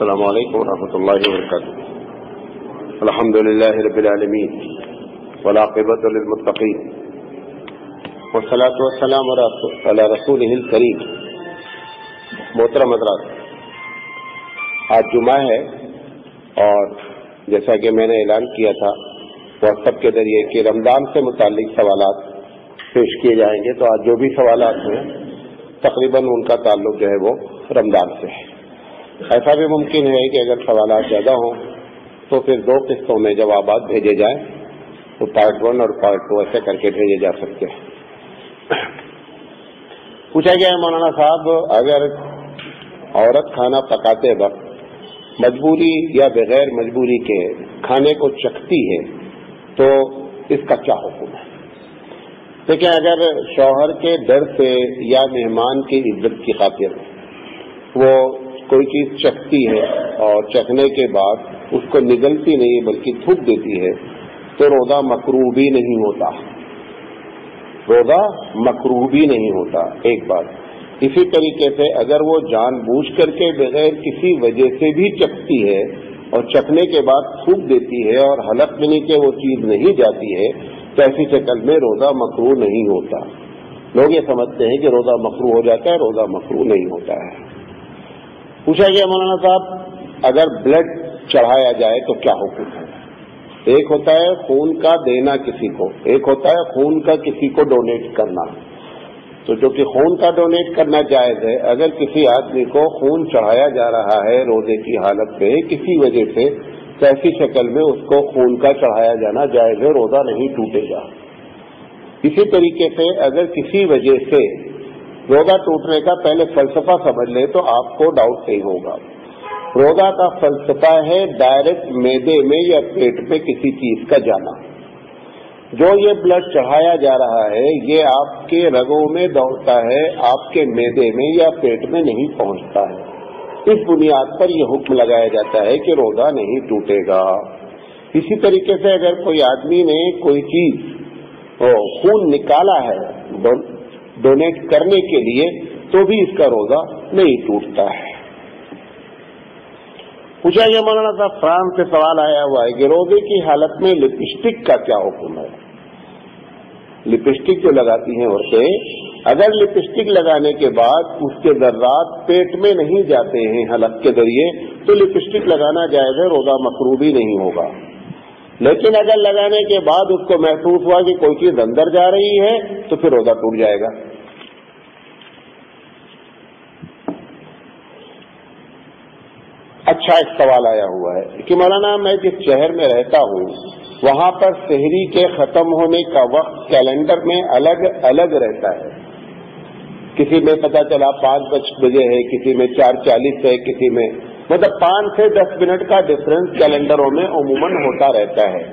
السلام علیکم ورحمۃ اللہ وبرکاتہ الحمد للہ رب العالمین ولاقبۃ للمتقین والصلاة والسلام علی رسول کریم محترم حضرات، آج جمعہ ہے اور جیسا کہ میں نے اعلان کیا تھا واٹس ایپ کے ذریعے کہ رمضان سے متعلق سوالات پیش کیے جائیں گے۔ تو آج جو بھی سوالات ہیں، تقریباً ان کا تعلق جو ہے وہ رمضان سے ہے۔ ایسا بھی ممکن ہے کہ اگر سوالات زیادہ ہوں تو پھر دو قسطوں میں جوابات بھیجے جائیں تو پارٹ ون اور پارٹ ٹو ایسے کر کے بھیجے جا سکتے ہیں۔ پوچھا گیا ہے مولانا صاحب، اگر عورت کھانا پکاتے وقت مجبوری یا بغیر مجبوری کے کھانے کو چکھتی ہے تو اس کا کیا حکم ہے؟ دیکھیں، اگر شوہر کے ڈر سے یا مہمان کی عزت کی خاطر وہ کوئی چیز چکھتی ہے اور چکھنے کے بعد اس کو نگلتی نہیں بلکہ تھوک دیتی ہے، تو روزہ مکرو بھی نہیں ہوتا۔ روزہ مکرو بھی نہیں ہوتا، ایک بات۔ اسی طریقے سے اگر وہ جان بوجھ کر کے بغیر کسی وجہ سے بھی چکھتی ہے اور چکھنے کے بعد تھوک دیتی ہے اور حلق میں نیچے وہ چیز نہیں جاتی ہے، تو ایسی شکل میں روزہ مکرو نہیں ہوتا۔ لوگ یہ سمجھتے ہیں کہ روزہ مکرو ہو جاتا ہے، روزہ مکرو نہیں ہوتا ہے۔ پوچھا گیا مولانا صاحب، اگر بلڈ چڑھایا جائے تو کیا حکم ہے؟ ایک ہوتا ہے خون کا دینا کسی کو، ایک ہوتا ہے خون کا کسی کو ڈونیٹ کرنا۔ تو جو کہ خون کا ڈونیٹ کرنا جائز ہے، اگر کسی آدمی کو خون چڑھایا جا رہا ہے روزے کی حالت پہ، کسی وجہ سے ایسی شکل میں اس کو خون کا چڑھایا جانا جائز ہے، روزہ نہیں ٹوٹے گا۔ اسی طریقے سے اگر کسی وجہ سے روزہ ٹوٹنے کا پہلے فلسفہ سمجھ لے تو آپ کو ڈاؤٹ نہیں ہوگا۔ روزہ کا فلسفہ ہے ڈائریکٹ میدے میں یا پیٹ میں کسی چیز کا جانا۔ جو یہ بلڈ چڑھایا جا رہا ہے، یہ آپ کے رگوں میں دوڑتا ہے، آپ کے میدے میں یا پیٹ میں نہیں پہنچتا ہے۔ اس بنیاد پر یہ حکم لگایا جاتا ہے کہ روزہ نہیں ٹوٹے گا۔ اسی طریقے سے اگر کوئی آدمی نے کوئی چیز خون نکالا ہے ڈونیٹ کرنے کے لیے تو بھی اس کا روزہ نہیں ٹوٹتا ہے۔ پوچھا یہ مولانا صاحب، فرانس سے سوال آیا ہوا ہے کہ روزے کی حالت میں لپسٹک کا کیا حکم ہے؟ لپسٹک جو لگاتی ہیں عورتیں، اگر لپسٹک لگانے کے بعد اس کے ذرات پیٹ میں نہیں جاتے ہیں حلق کے ذریعے، تو لپسٹک لگانا جائز ہے، روزہ مقروبی نہیں ہوگا۔ لیکن اگر لگانے کے بعد اس کو محسوس ہوا کہ کوئی چیز اندر جا رہی ہے، تو پھر روزہ ٹوٹ جائے گا۔ اچھا ایک سوال آیا ہوا ہے کہ مولانا، میں جس شہر میں رہتا ہوں، وہاں پر شہری کے ختم ہونے کا وقت کیلنڈر میں الگ الگ رہتا ہے۔ کسی میں پتا چلا پانچ بجے ہے، کسی میں چار چالیس ہے، کسی میں مطلب پانچ سے دس منٹ کا ڈفرنس کیلنڈروں میں عموماً ہوتا رہتا ہے۔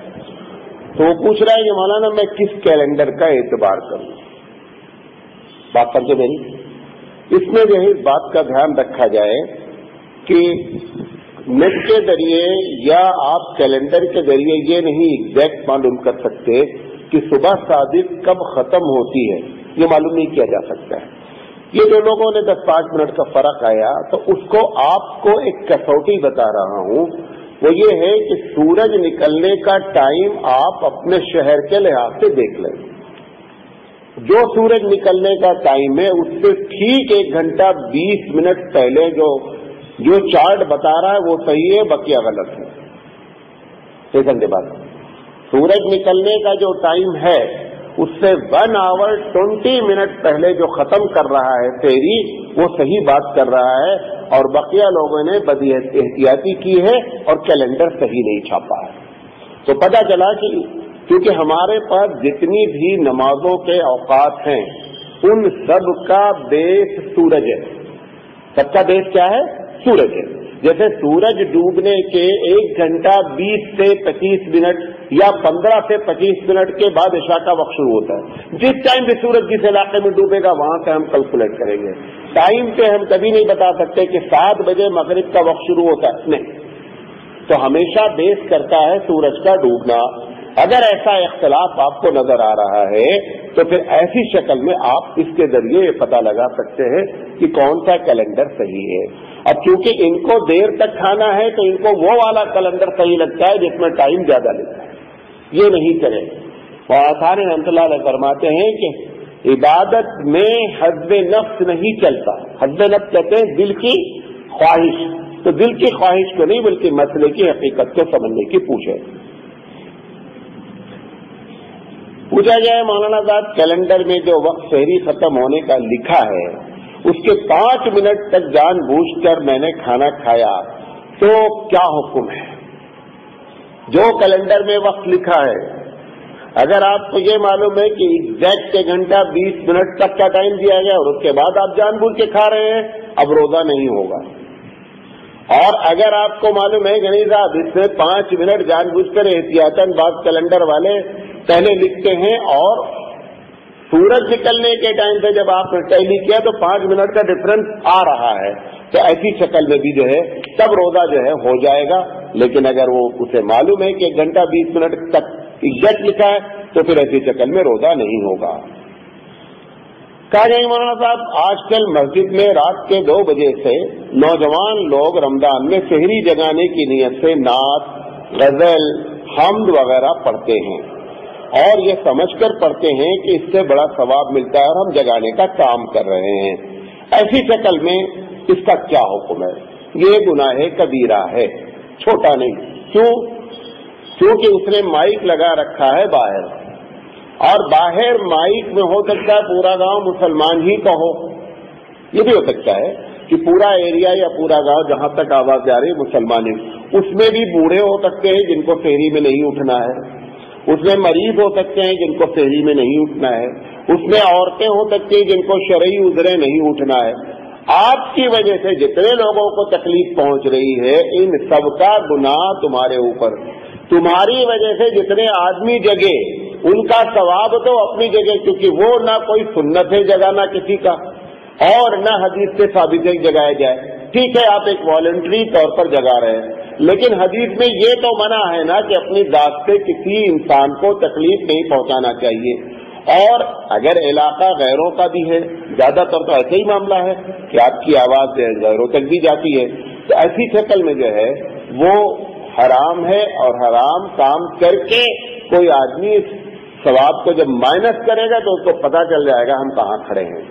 تو وہ پوچھ رہا ہے کہ مولانا، میں کس کیلنڈر کا اعتبار کروں؟ بات سمجھے میری اس میں جو ہے، اس بات کا دھیان رکھا جائے کہ نیٹ کے ذریعے یا آپ کیلنڈر کے ذریعے یہ نہیں ایگزیکٹ معلوم کر سکتے کہ صبح صادق کب ختم ہوتی ہے، یہ معلوم نہیں کیا جا سکتا ہے۔ یہ جو لوگوں نے دس پانچ منٹ کا فرق آیا، تو اس کو آپ کو ایک کسوٹی بتا رہا ہوں۔ وہ یہ ہے کہ سورج نکلنے کا ٹائم آپ اپنے شہر کے لحاظ سے دیکھ لیں۔ جو سورج نکلنے کا ٹائم ہے، اس سے ٹھیک ایک گھنٹہ بیس منٹ پہلے جو جو چارٹ بتا رہا ہے وہ صحیح ہے بقیہ غلط ہے۔ ایک گھنٹے بعد۔ سورج نکلنے کا جو ٹائم ہے، اس سے ون آور ٹوینٹی منٹ پہلے جو ختم کر رہا ہے فیری وہ صحیح بات کر رہا ہے اور بقیہ لوگوں نے بدی احتیاطی کی ہے اور کیلنڈر صحیح نہیں چھاپا ہے۔ تو پتا چلا کہ کیونکہ ہمارے پاس جتنی بھی نمازوں کے اوقات ہیں، ان سب کا بیس سورج ہے۔ سب کا بیس کیا ہے؟ سورج ہے۔ جیسے سورج ڈوبنے کے ایک گھنٹہ بیس سے پچیس منٹ یا پندرہ سے پچیس منٹ کے بعد عشاء کا وقت شروع ہوتا ہے۔ جس ٹائم بھی سورج جس علاقے میں ڈوبے گا، وہاں سے ہم کیلکولیٹ کریں گے۔ ٹائم پہ ہم کبھی نہیں بتا سکتے کہ سات بجے مغرب کا وقت شروع ہوتا ہے۔ نہیں۔ تو ہمیشہ بیس کرتا ہے سورج کا ڈوبنا۔ اگر ایسا اختلاف آپ کو نظر آ رہا ہے، تو پھر ایسی شکل میں آپ اس کے ذریعے یہ پتا لگا سکتے ہیں کہ کون سا کیلنڈر صحیح ہے۔ اب چونکہ ان کو دیر تک کھانا ہے، تو ان کو وہ والا کیلنڈر صحیح لگتا ہے جس میں ٹائم زیادہ لیتا ہے۔ یہ نہیں کرے اور آسان رحمت اللہ علیہ فرماتے ہیں کہ عبادت میں حزب نفس نہیں چلتا۔ حزب نفس کہتے ہیں دل کی خواہش۔ تو دل کی خواہش کو نہیں، بلکہ مسئلے کی حقیقت کو سمجھنے کی پوچھے پوچھا جائے مولانا صاحب، کیلنڈر میں جو وقت شہری ختم ہونے کا لکھا ہے، اس کے پانچ منٹ تک جان بوجھ کر میں نے کھانا کھایا، تو کیا حکم ہے؟ جو کیلنڈر میں وقت لکھا ہے، اگر آپ کو یہ معلوم ہے کہ ایگزیکٹ ایک گھنٹہ بیس منٹ تک کا ٹائم دیا گیا اور اس کے بعد آپ جان بوجھ کے کھا رہے ہیں، اب روزہ نہیں ہوگا۔ اور اگر آپ کو معلوم ہے کہ نہیں صاحب، اس میں پانچ منٹ جان بوجھ کر احتیاط بعض کیلنڈر والے پہلے لکھتے ہیں اور سورج نکلنے کے ٹائم پہ جب آپ نے ٹیلی کیا تو پانچ منٹ کا ڈفرنس آ رہا ہے تو ایسی شکل میں بھی جو ہے تب روزہ جو ہے ہو جائے گا، لیکن اگر وہ اسے معلوم ہے کہ ایک گھنٹہ بیس منٹ تک ایگزیکٹ لکھا ہے تو پھر ایسی شکل میں روزہ نہیں ہوگا۔ کہا جائے مولانا صاحب، آج کل مسجد میں رات کے دو بجے سے نوجوان لوگ رمضان میں شہری جگانے کی نیت سے نعت، غزل، حمد وغیرہ پڑھتے ہیں۔ اور یہ سمجھ کر پڑھتے ہیں کہ اس سے بڑا ثواب ملتا ہے اور ہم جگانے کا کام کر رہے ہیں۔ ایسی شکل میں اس کا کیا حکم ہے؟ یہ گناہ کبیرہ ہے، چھوٹا نہیں۔ کیوں؟ کیونکہ اس نے مائک لگا رکھا ہے باہر۔ اور باہر مائک میں ہو سکتا ہے پورا گاؤں مسلمان ہی کا ہو۔ یہ بھی ہو سکتا ہے کہ پورا ایریا یا پورا گاؤں جہاں تک آواز جا رہی ہے مسلمان ہی۔ اس میں بھی بوڑھے ہو سکتے ہیں جن کو شہری میں نہیں اٹھنا ہے۔ اس میں مریض ہو سکتے ہیں جن کو شہری میں نہیں اٹھنا ہے، اس میں عورتیں ہو سکتی ہیں جن کو شرعی ادرے نہیں اٹھنا ہے۔ آپ کی وجہ سے جتنے لوگوں کو تکلیف پہنچ رہی ہے، ان سب کا گناہ تمہارے اوپر۔ تمہاری وجہ سے جتنے آدمی جگے، ان کا ثواب تو اپنی جگہ، کیونکہ وہ نہ کوئی سنت ہے جگانا کسی کا، اور نہ حدیث سے ثابت جگایا جائے۔ ٹھیک ہے، آپ ایک والنٹری طور پر جگا رہے ہیں۔ لیکن حدیث میں یہ تو منع ہے نا کہ اپنی ذات سے کسی انسان کو تکلیف نہیں پہنچانا چاہیے۔ اور اگر علاقہ غیروں کا بھی ہے، زیادہ تر تو ایسے ہی معاملہ ہے کہ آپ کی آواز غیروں تک بھی جاتی ہے۔ تو ایسی شکل میں جو ہے، وہ حرام ہے اور حرام کام کر کے کوئی آدمی اس ثواب کو جب مائنس کرے گا تو اس کو پتا چل جائے گا ہم کہاں کھڑے ہیں۔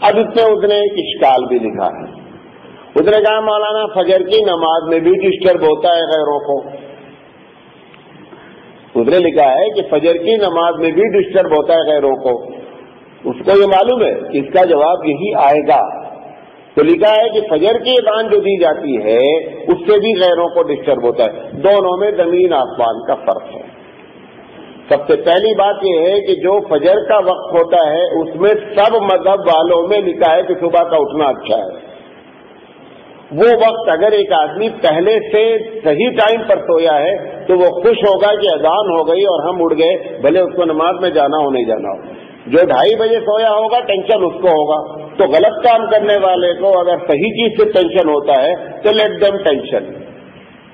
اب اس میں اس نے ایک اشکال بھی لکھا ہے۔ اس نے کہا مولانا، فجر کی نماز میں بھی ڈسٹرب ہوتا ہے غیروں کو۔ اس نے لکھا ہے کہ فجر کی نماز میں بھی ڈسٹرب ہوتا ہے غیروں کو۔ اس کو یہ معلوم ہے کہ اس کا جواب یہی آئے گا۔ تو لکھا ہے کہ فجر کی اذان جو دی جاتی ہے، اس سے بھی غیروں کو ڈسٹرب ہوتا ہے۔ دونوں میں زمین آسمان کا فرق ہے۔ سب سے پہلی بات یہ ہے کہ جو فجر کا وقت ہوتا ہے، اس میں سب مذہب والوں میں لکھا ہے کہ صبح کا اٹھنا اچھا ہے۔ وہ وقت اگر ایک آدمی پہلے سے صحیح ٹائم پر سویا ہے تو وہ خوش ہوگا کہ اذان ہو گئی اور ہم اڑ گئے، بھلے اس کو نماز میں جانا ہو نہیں جانا ہو۔ جو ڈھائی بجے سویا ہوگا، ٹینشن اس کو ہوگا۔ تو غلط کام کرنے والے کو اگر صحیح چیز سے ٹینشن ہوتا ہے تو لیٹ دم ٹینشن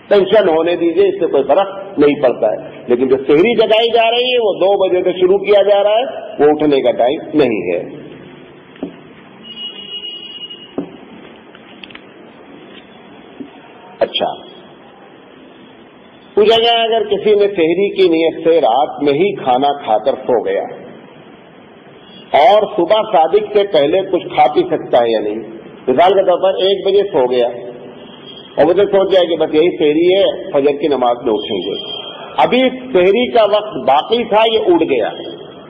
ٹینشن ہونے دیجیے اس سے کوئی فرق نہیں پڑتا ہے۔ لیکن جو شہری جگائی جا رہی ہے، وہ دو بجے سے شروع کیا جا رہا ہے، وہ اٹھنے کا ٹائم نہیں ہے۔ اچھا۔ پوچھا گیا، اگر کسی نے شہری کی نیت سے رات میں ہی کھانا کھا کر سو گیا، اور صبح صادق سے پہلے کچھ کھا پی سکتا ہے یا نہیں؟ مثال کے طور پر ایک بجے سو گیا اور مجھے سوچ جائے کہ بس یہی شہری ہے، فجر کی نماز میں اٹھیں گے۔ ابھی شہری کا وقت باقی تھا، یہ اڑ گیا۔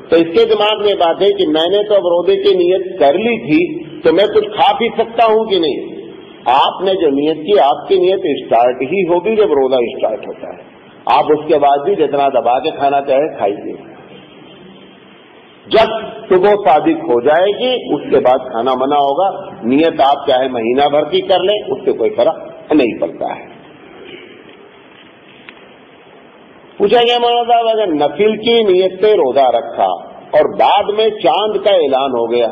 تو اس کے دماغ میں بات ہے کہ میں نے تو اب رودے کی نیت کر لی تھی، تو میں کچھ کھا پی سکتا ہوں کہ نہیں؟ آپ نے جو نیت کی، آپ کی نیت اسٹارٹ ہی ہوگی جب روزہ اسٹارٹ ہوتا ہے۔ آپ اس کے بعد بھی جتنا دبا کے کھانا چاہے کھائیے۔ جب صبح صادق ہو جائے گی، اس کے بعد کھانا منع ہوگا۔ نیت آپ چاہے مہینہ بھر کی کر لیں، اس سے کوئی فرق نہیں پڑتا ہے۔ پوچھا گیا مولانا صاحب، اگر نفل کی نیت سے روزہ رکھا اور بعد میں چاند کا اعلان ہو گیا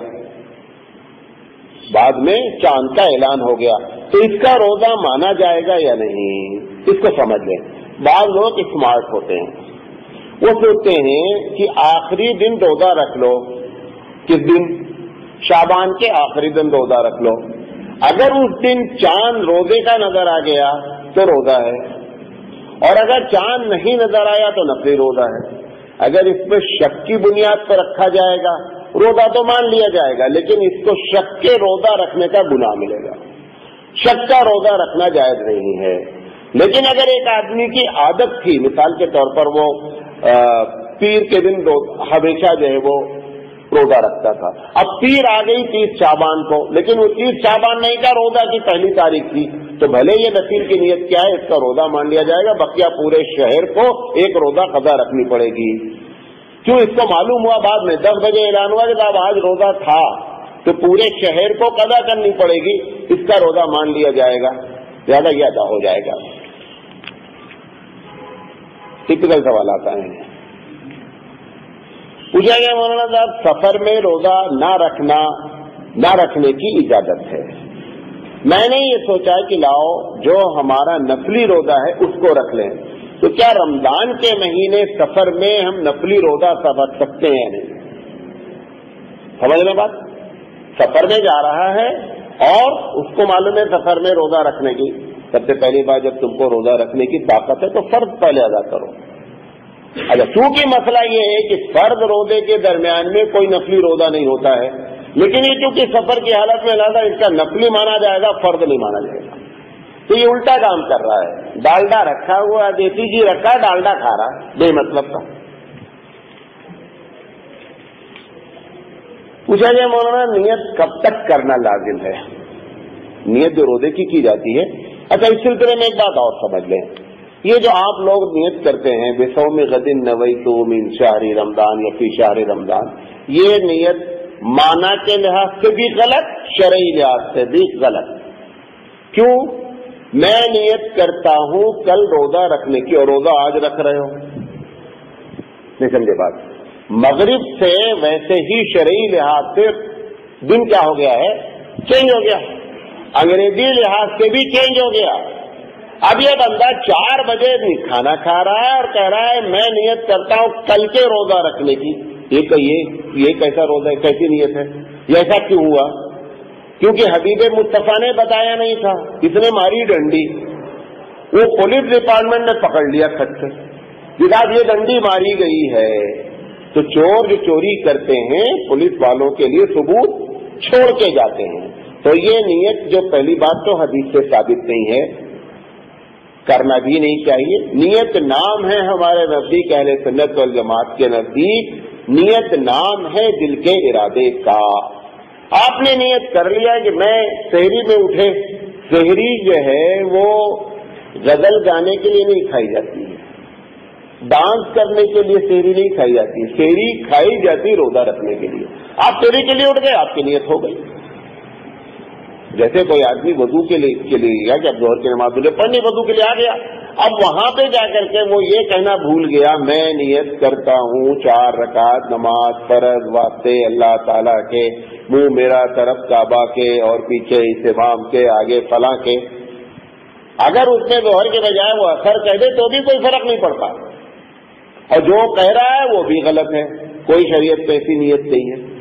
بعد میں چاند کا اعلان ہو گیا۔ تو اس کا روزہ مانا جائے گا یا نہیں؟ اس کو سمجھ لیں۔ بعض لوگ اسمارٹ ہوتے ہیں۔ وہ سوچتے ہیں کہ آخری دن روزہ رکھ لو۔ کس دن؟ شابان کے آخری دن روزہ رکھ لو۔ اگر اس دن چاند روزے کا نظر آ گیا تو روزہ ہے۔ اور اگر چاند نہیں نظر آیا تو نقلی روزہ ہے۔ اگر اس میں شک کی بنیاد پر رکھا جائے گا روزہ تو مان لیا جائے گا، لیکن اس کو شک کے روزہ رکھنے کا گناہ ملے گا۔ شک کا روزہ رکھنا جائز نہیں ہے۔ لیکن اگر ایک آدمی کی عادت تھی، مثال کے طور پر وہ پیر کے دن ہمیشہ جو ہے وہ روزہ رکھتا تھا۔ اب پیر آ گئی تیس چابان کو، لیکن وہ تیس چابان نہیں تھا، روزہ کی پہلی تاریخ تھی۔ تو بھلے یہ نصیر کی نیت کیا ہے؟ اس کا روزہ مان لیا جائے گا۔ بقیہ پورے شہر کو ایک روزہ قضا رکھنی پڑے گی۔ کیوں اس کو معلوم ہوا بعد میں؟ دس بجے اعلان ہوا کہ صاحب آج روزہ تھا، تو پورے شہر کو قضا کرنی پڑے گی، اس کا روزہ مان لیا جائے گا، زیادہ یہ ادا ہو جائے گا۔ ٹپکل سوال آتا ہے۔ پوچھا گیا مولانا صاحب، سفر میں روزہ نہ رکھنا، نہ رکھنے کی اجازت ہے۔ میں نے یہ سوچا کہ لاؤ، جو ہمارا نفلی روزہ ہے، اس کو رکھ لیں۔ تو کیا رمضان کے مہینے سفر میں ہم نفلی روزہ سمجھ سکتے ہیں نہیں؟ سمجھ لیں بات؟ سفر میں جا رہا ہے اور اس کو معلوم ہے سفر میں روزہ رکھنے کی۔ سب سے پہلی بار جب تم کو روزہ رکھنے کی طاقت ہے تو فرض پہلے ادا کرو۔ اچھا چونکہ مسئلہ یہ ہے کہ فرض روزے کے درمیان میں کوئی نفلی روزہ نہیں ہوتا ہے، لیکن یہ چونکہ سفر کی حالت میں لہٰذا اس کا نقلی مانا جائے گا فرد نہیں مانا جائے گا۔ تو یہ الٹا کام کر رہا ہے۔ ڈالڈا رکھا ہوا دیسی جی رکھا ڈالڈا کھا رہا بے مطلب کا پوچھا جائے مولانا، نیت کب تک کرنا لازم ہے؟ نیت جو روزے کی کی جاتی ہے۔ اچھا اس سلسلے میں ایک بات اور سمجھ لیں۔ یہ جو آپ لوگ نیت کرتے ہیں، بے سو میں غدین نوئی تو مین شاہری رمضان یا فی شاہری رمضان، یہ نیت مانا کے لحاظ سے بھی غلط، شرعی لحاظ سے بھی غلط۔ کیوں؟ میں نیت کرتا ہوں کل روزہ رکھنے کی اور روزہ آج رکھ رہے ہو۔ نہیں سمجھے بات۔ مغرب سے ویسے ہی شرعی لحاظ سے دن کیا ہو گیا ہے؟ چینج ہو گیا۔ انگریزی لحاظ سے بھی چینج ہو گیا۔ اب یہ بندہ چار بجے کھانا کھا رہا ہے اور کہہ رہا ہے میں نیت کرتا ہوں کل کے روزہ رکھنے کی۔ یہ کہیے، یہ کیسا روزہ ہے؟ کیسی نیت ہے؟ یہ ایسا کیوں ہوا؟ کیونکہ حبیب مصطفیٰ نے بتایا نہیں تھا۔ اس نے ماری ڈنڈی۔ وہ پولیس ڈپارٹمنٹ نے پکڑ لیا کھٹ سے جناب یہ ڈنڈی ماری گئی ہے، تو چور جو چوری کرتے ہیں، پولیس والوں کے لیے ثبوت چھوڑ کے جاتے ہیں۔ تو یہ نیت جو پہلی بات تو حدیث سے ثابت نہیں ہے، کرنا بھی نہیں چاہیے۔ نیت نام ہے ہمارے نزدیک اہل سنت والجماعت کے نزدیک۔ نیت نام ہے دل کے ارادے کا۔ آپ نے نیت کر لیا کہ میں شہری میں اٹھے۔ شہری جو ہے وہ غزل گانے کے لیے نہیں کھائی جاتی ہے۔ ڈانس کرنے کے لیے شہری نہیں کھائی جاتی۔ شہری کھائی جاتی روزہ رکھنے کے لیے۔ آپ شہری کے لیے اٹھ گئے، آپ کی نیت ہو گئی۔ جیسے کوئی آدمی وضو کے لیے گیا کہ اب زہر کی نماز پڑھنے وضو کے لیے آ گیا۔ اب وہاں پہ جا کر کے وہ یہ کہنا بھول گیا، میں نیت کرتا ہوں چار رکعت نماز فرض واسطے اللہ تعالیٰ کے، منہ میرا طرف کعبہ کے اور پیچھے اتمام کے، آگے فلاں کے۔ اگر اس نے دوہر کے بجائے وہ اثر کہہ دے تو بھی کوئی فرق نہیں پڑتا۔ اور جو کہہ رہا ہے وہ بھی غلط ہے، کوئی شریعت پہ ایسی نیت نہیں ہے۔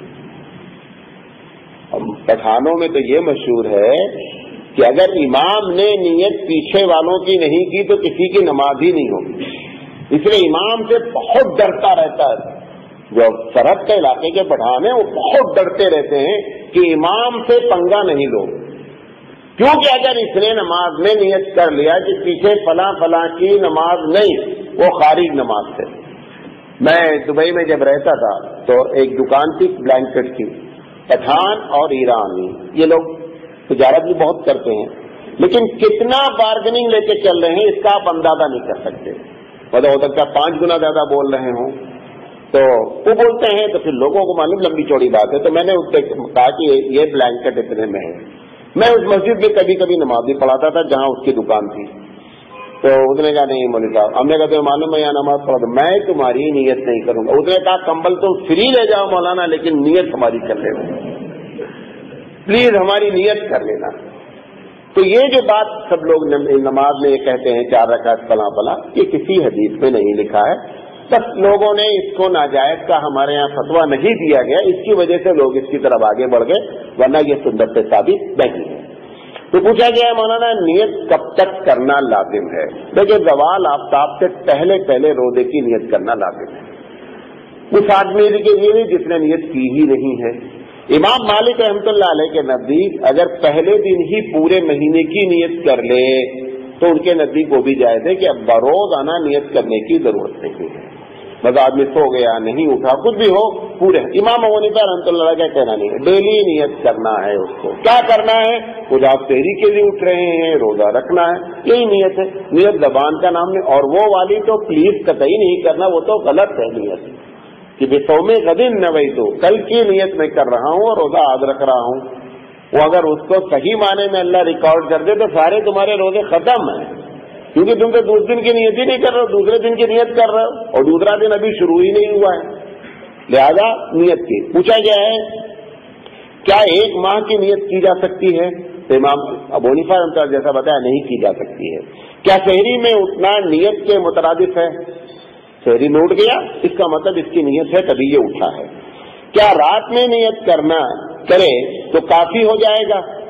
پٹھانوں میں تو یہ مشہور ہے کہ اگر امام نے نیت پیچھے والوں کی نہیں کی تو کسی کی نماز ہی نہیں ہوگی۔ اس لیے امام سے بہت ڈرتا رہتا ہے۔ جو سرحد کے علاقے کے پٹھان ہیں وہ بہت ڈرتے رہتے ہیں کہ امام سے پنگا نہیں لو۔ کیونکہ اگر اس نے نماز میں نیت کر لیا کہ پیچھے فلاں فلاں کی نماز نہیں، وہ خارج نماز سے۔ میں دبئی میں جب رہتا تھا تو ایک دکان تھی بلینکٹ کی، پٹھان اور ایرانی۔ یہ لوگ تجارت بھی بہت کرتے ہیں۔ لیکن کتنا بارگننگ لے کے چل رہے ہیں، اس کا آپ اندازہ نہیں کر سکتے۔ مطلب ہو سکتا ہے پانچ گنا زیادہ بول رہے ہوں۔ تو وہ بولتے ہیں، تو پھر لوگوں کو معلوم، لمبی چوڑی بات ہے۔ تو میں نے اس سے کہا کہ یہ بلینکٹ اتنے میں ہے۔ میں اس مسجد میں کبھی کبھی نماز بھی پڑھاتا تھا جہاں اس کی دکان تھی۔ تو اس نے کہا، نہیں مولوی صاحب، ہم نے کہا تو معلوم ہے یہاں نماز پڑھا میں تمہاری نیت نہیں کروں گا۔ اس نے کہا، کمبل تو فری لے جاؤ مولانا، لیکن نیت ہماری کر لے پلیز ہماری نیت کر لینا۔ تو یہ جو بات سب لوگ نماز میں یہ کہتے ہیں چار رکعت فلاں فلاں، یہ کسی حدیث میں نہیں لکھا ہے۔ بس لوگوں نے اس کو ناجائز کا ہمارے یہاں فتوا نہیں دیا گیا، اس کی وجہ سے لوگ اس کی طرف آگے بڑھ گئے، ورنہ یہ سندر سے ثابت نہیں ہے۔ تو پوچھا گیا ہے مولانا، نیت کب تک کرنا لازم ہے؟ دیکھیے زوال آفتاب سے پہلے پہلے روزے کی نیت کرنا لازم ہے۔ اس آدمی کے لیے بھی جس نے نیت کی ہی نہیں ہے۔ امام مالک رحمۃ اللہ علیہ کے نزدیک اگر پہلے دن ہی پورے مہینے کی نیت کر لے، تو ان کے نزدیک وہ بھی جائز ہے کہ اب بروز آنا نیت کرنے کی ضرورت نہیں ہے۔ بس آدمی سو گیا، نہیں اٹھا، کچھ بھی ہو، پورے۔ امام پر رحمۃ اللہ کا کہنا نہیں ہے۔ ڈیلی نیت کرنا ہے اس کو۔ کیا کرنا ہے؟ خود آپ تحری کے لیے اٹھ رہے ہیں، روزہ رکھنا ہے، یہی نیت ہے۔ نیت زبان کا نام نہیں اور وہ والی تو پلیز قطعی نہیں کرنا، وہ تو غلط ہے نیت۔ کہ بے سو میں قدیم نہ تو کل کی نیت میں کر رہا ہوں اور روزہ آد رکھ رہا ہوں۔ وہ اگر اس کو صحیح معنی میں اللہ ریکارڈ کر دے تو سارے تمہارے روزے ختم ہیں۔ کیونکہ تم تو دوسرے دن کی نیت ہی نہیں کر رہے ہو، دوسرے دن کی نیت کر رہے ہو اور دوسرا دن ابھی شروع ہی نہیں ہوا ہے۔ لہذا نیت کی پوچھا گیا ہے، کیا ایک ماہ کی نیت کی جا سکتی ہے؟ امام ابونیفا جیسا بتایا، نہیں کی جا سکتی ہے۔ کیا شہری میں اٹھنا نیت کے مترادف ہے؟ شہری میں اٹھ گیا۔ اس کا مطلب اس کی نیت ہے تبھی یہ اٹھا ہے۔ کیا رات میں نیت کرنا کرے تو کافی ہو جائے گا۔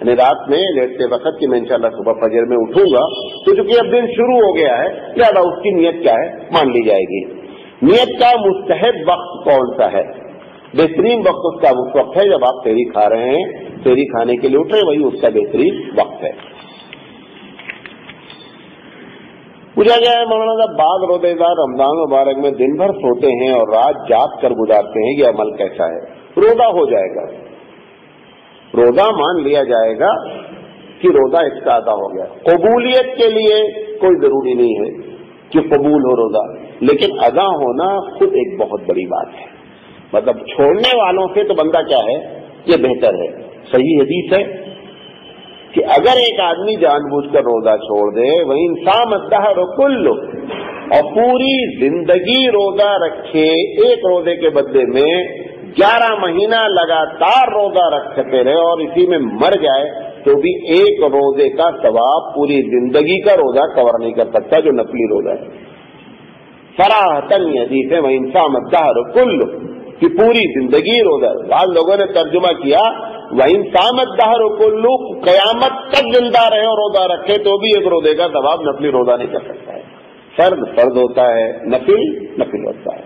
یعنی رات میں لیٹتے وقت کہ میں انشاءاللہ صبح فجر میں اٹھوں گا تو چونکہ اب دن شروع ہو گیا ہے، زیادہ اس کی نیت کیا ہے؟ مان لی جائے گی۔ نیت کا مستحد وقت کون سا ہے؟ بہترین وقت اس کا وقت ہے جب آپ تیری کھا رہے ہیں۔ تیری کھانے کے لیے اٹھ رہے وہی اس کا بہترین وقت ہے۔ پوچھا گیا ہے مولانا صاحب، بعض روزے دار رمضان مبارک میں دن بھر سوتے ہیں اور رات جاگ کر گزارتے ہیں یہ عمل کیسا ہے؟ روزہ ہو جائے گا۔ روزہ مان لیا جائے گا کہ روزہ اس کا ادا ہو گیا۔ قبولیت کے لیے کوئی ضروری نہیں ہے کہ قبول ہو روزہ، لیکن ادا ہونا خود ایک بہت بڑی بات ہے۔ مطلب چھوڑنے والوں سے تو بندہ کیا ہے؟ یہ بہتر ہے۔ صحیح حدیث ہے۔ کہ اگر ایک آدمی جان بوجھ کر روزہ چھوڑ دے، وہ انسان کل۔ اور پوری زندگی روزہ رکھے، ایک روزے کے بدلے میں گیارہ مہینہ لگاتار روزہ رکھتے رہے اور اسی میں مر جائے، تو بھی ایک روزے کا ثواب پوری زندگی کا روزہ کور نہیں کر سکتا جو نقلی روزہ ہے۔ فراہتن حدیث ہے، وہ انسان دہر کل۔ کی پوری زندگی روزہ بعض لوگوں نے ترجمہ کیا وہ انسان دہر کلو قیامت تک زندہ رہے اور روزہ رکھے تو بھی ایک روزے کا ثواب نقلی روزہ نہیں کر سکتا ہے۔ فرد فرد ہوتا ہے، نفل نفل ہوتا ہے۔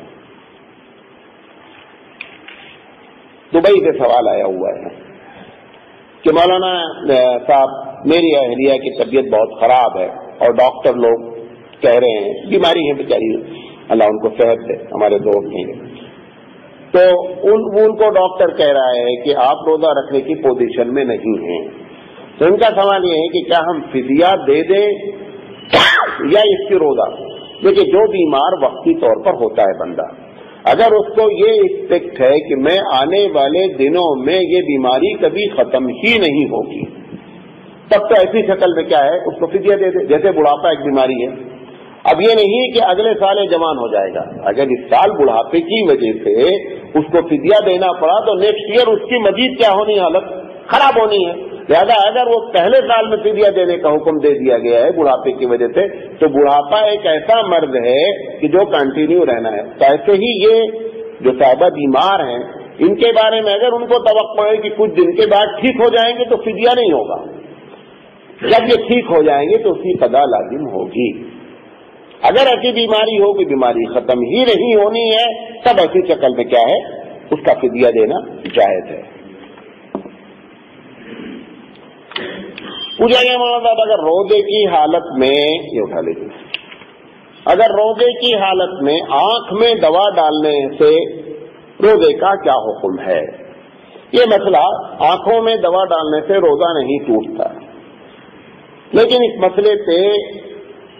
دبئی سے سوال آیا ہوا ہے کہ مولانا صاحب، میری اہلیہ کی طبیعت بہت خراب ہے اور ڈاکٹر لوگ کہہ رہے ہیں، بیماری ہے بیچاری اللہ ان کو صحت ہے ہمارے دوست ہیں۔ تو ان ان کو ڈاکٹر کہہ رہا ہے کہ آپ روزہ رکھنے کی پوزیشن میں نہیں ہیں۔ تو ان کا سوال یہ ہے کہ کیا ہم فدیا دے دیں یا اس کی روزہ؟ دیکھیے، جو بیمار وقتی طور پر ہوتا ہے بندہ، اگر اس کو یہ ایکسپیکٹ ہے کہ میں آنے والے دنوں میں یہ بیماری کبھی ختم ہی نہیں ہوگی، تب تو ایسی شکل میں کیا ہے؟ اس کو فدیہ دے دے جیسے بڑھاپا ایک بیماری ہے۔ اب یہ نہیں کہ اگلے سال جوان ہو جائے گا۔ اگر اس سال بڑھاپے کی وجہ سے اس کو فدیہ دینا پڑا تو نیکسٹ ایئر اس کی مزید کیا ہونی حالت خراب ہونی ہے۔ لہٰذا اگر وہ پہلے سال میں فدیہ دینے کا حکم دے دیا گیا ہے بڑھاپے کی وجہ سے، تو بڑھاپا ایک ایسا مرض ہے کہ جو کنٹینیو رہنا ہے۔ تو ایسے ہی یہ جو صاحبہ بیمار ہیں، ان کے بارے میں اگر ان کو توقع ہے کہ کچھ دن کے بعد ٹھیک ہو جائیں گے تو فدیہ نہیں ہوگا۔ جب یہ ٹھیک ہو جائیں گے تو اس کی قدا لازم ہوگی۔ اگر ایسی بیماری ہو کہ بیماری ختم ہی نہیں ہونی ہے، تب ایسی شکل میں کیا ہے؟ اس کا فدیہ دینا جائز ہے۔ پوچھا گیا مولانا صاحب، اگر روزے کی حالت میں، یہ اٹھا لیجیے اگر روزے کی حالت میں آنکھ میں دوا ڈالنے سے روزے کا کیا حکم ہے؟ یہ مسئلہ آنکھوں میں دوا ڈالنے سے روزہ نہیں ٹوٹتا۔ لیکن اس مسئلے پہ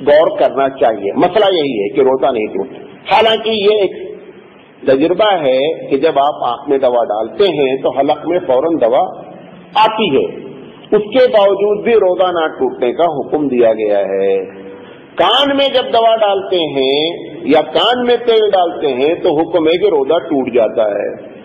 غور کرنا چاہیے۔ مسئلہ یہی ہے کہ روزہ نہیں ٹوٹتا۔ حالانکہ یہ ایک تجربہ ہے کہ جب آپ آنکھ میں دوا ڈالتے ہیں تو حلق میں فوراً دوا آتی ہے۔ اس کے باوجود بھی روزہ نہ ٹوٹنے کا حکم دیا گیا ہے۔ کان میں جب دوا ڈالتے ہیں یا کان میں تیل ڈالتے ہیں تو حکم ہے کہ روزہ ٹوٹ جاتا ہے۔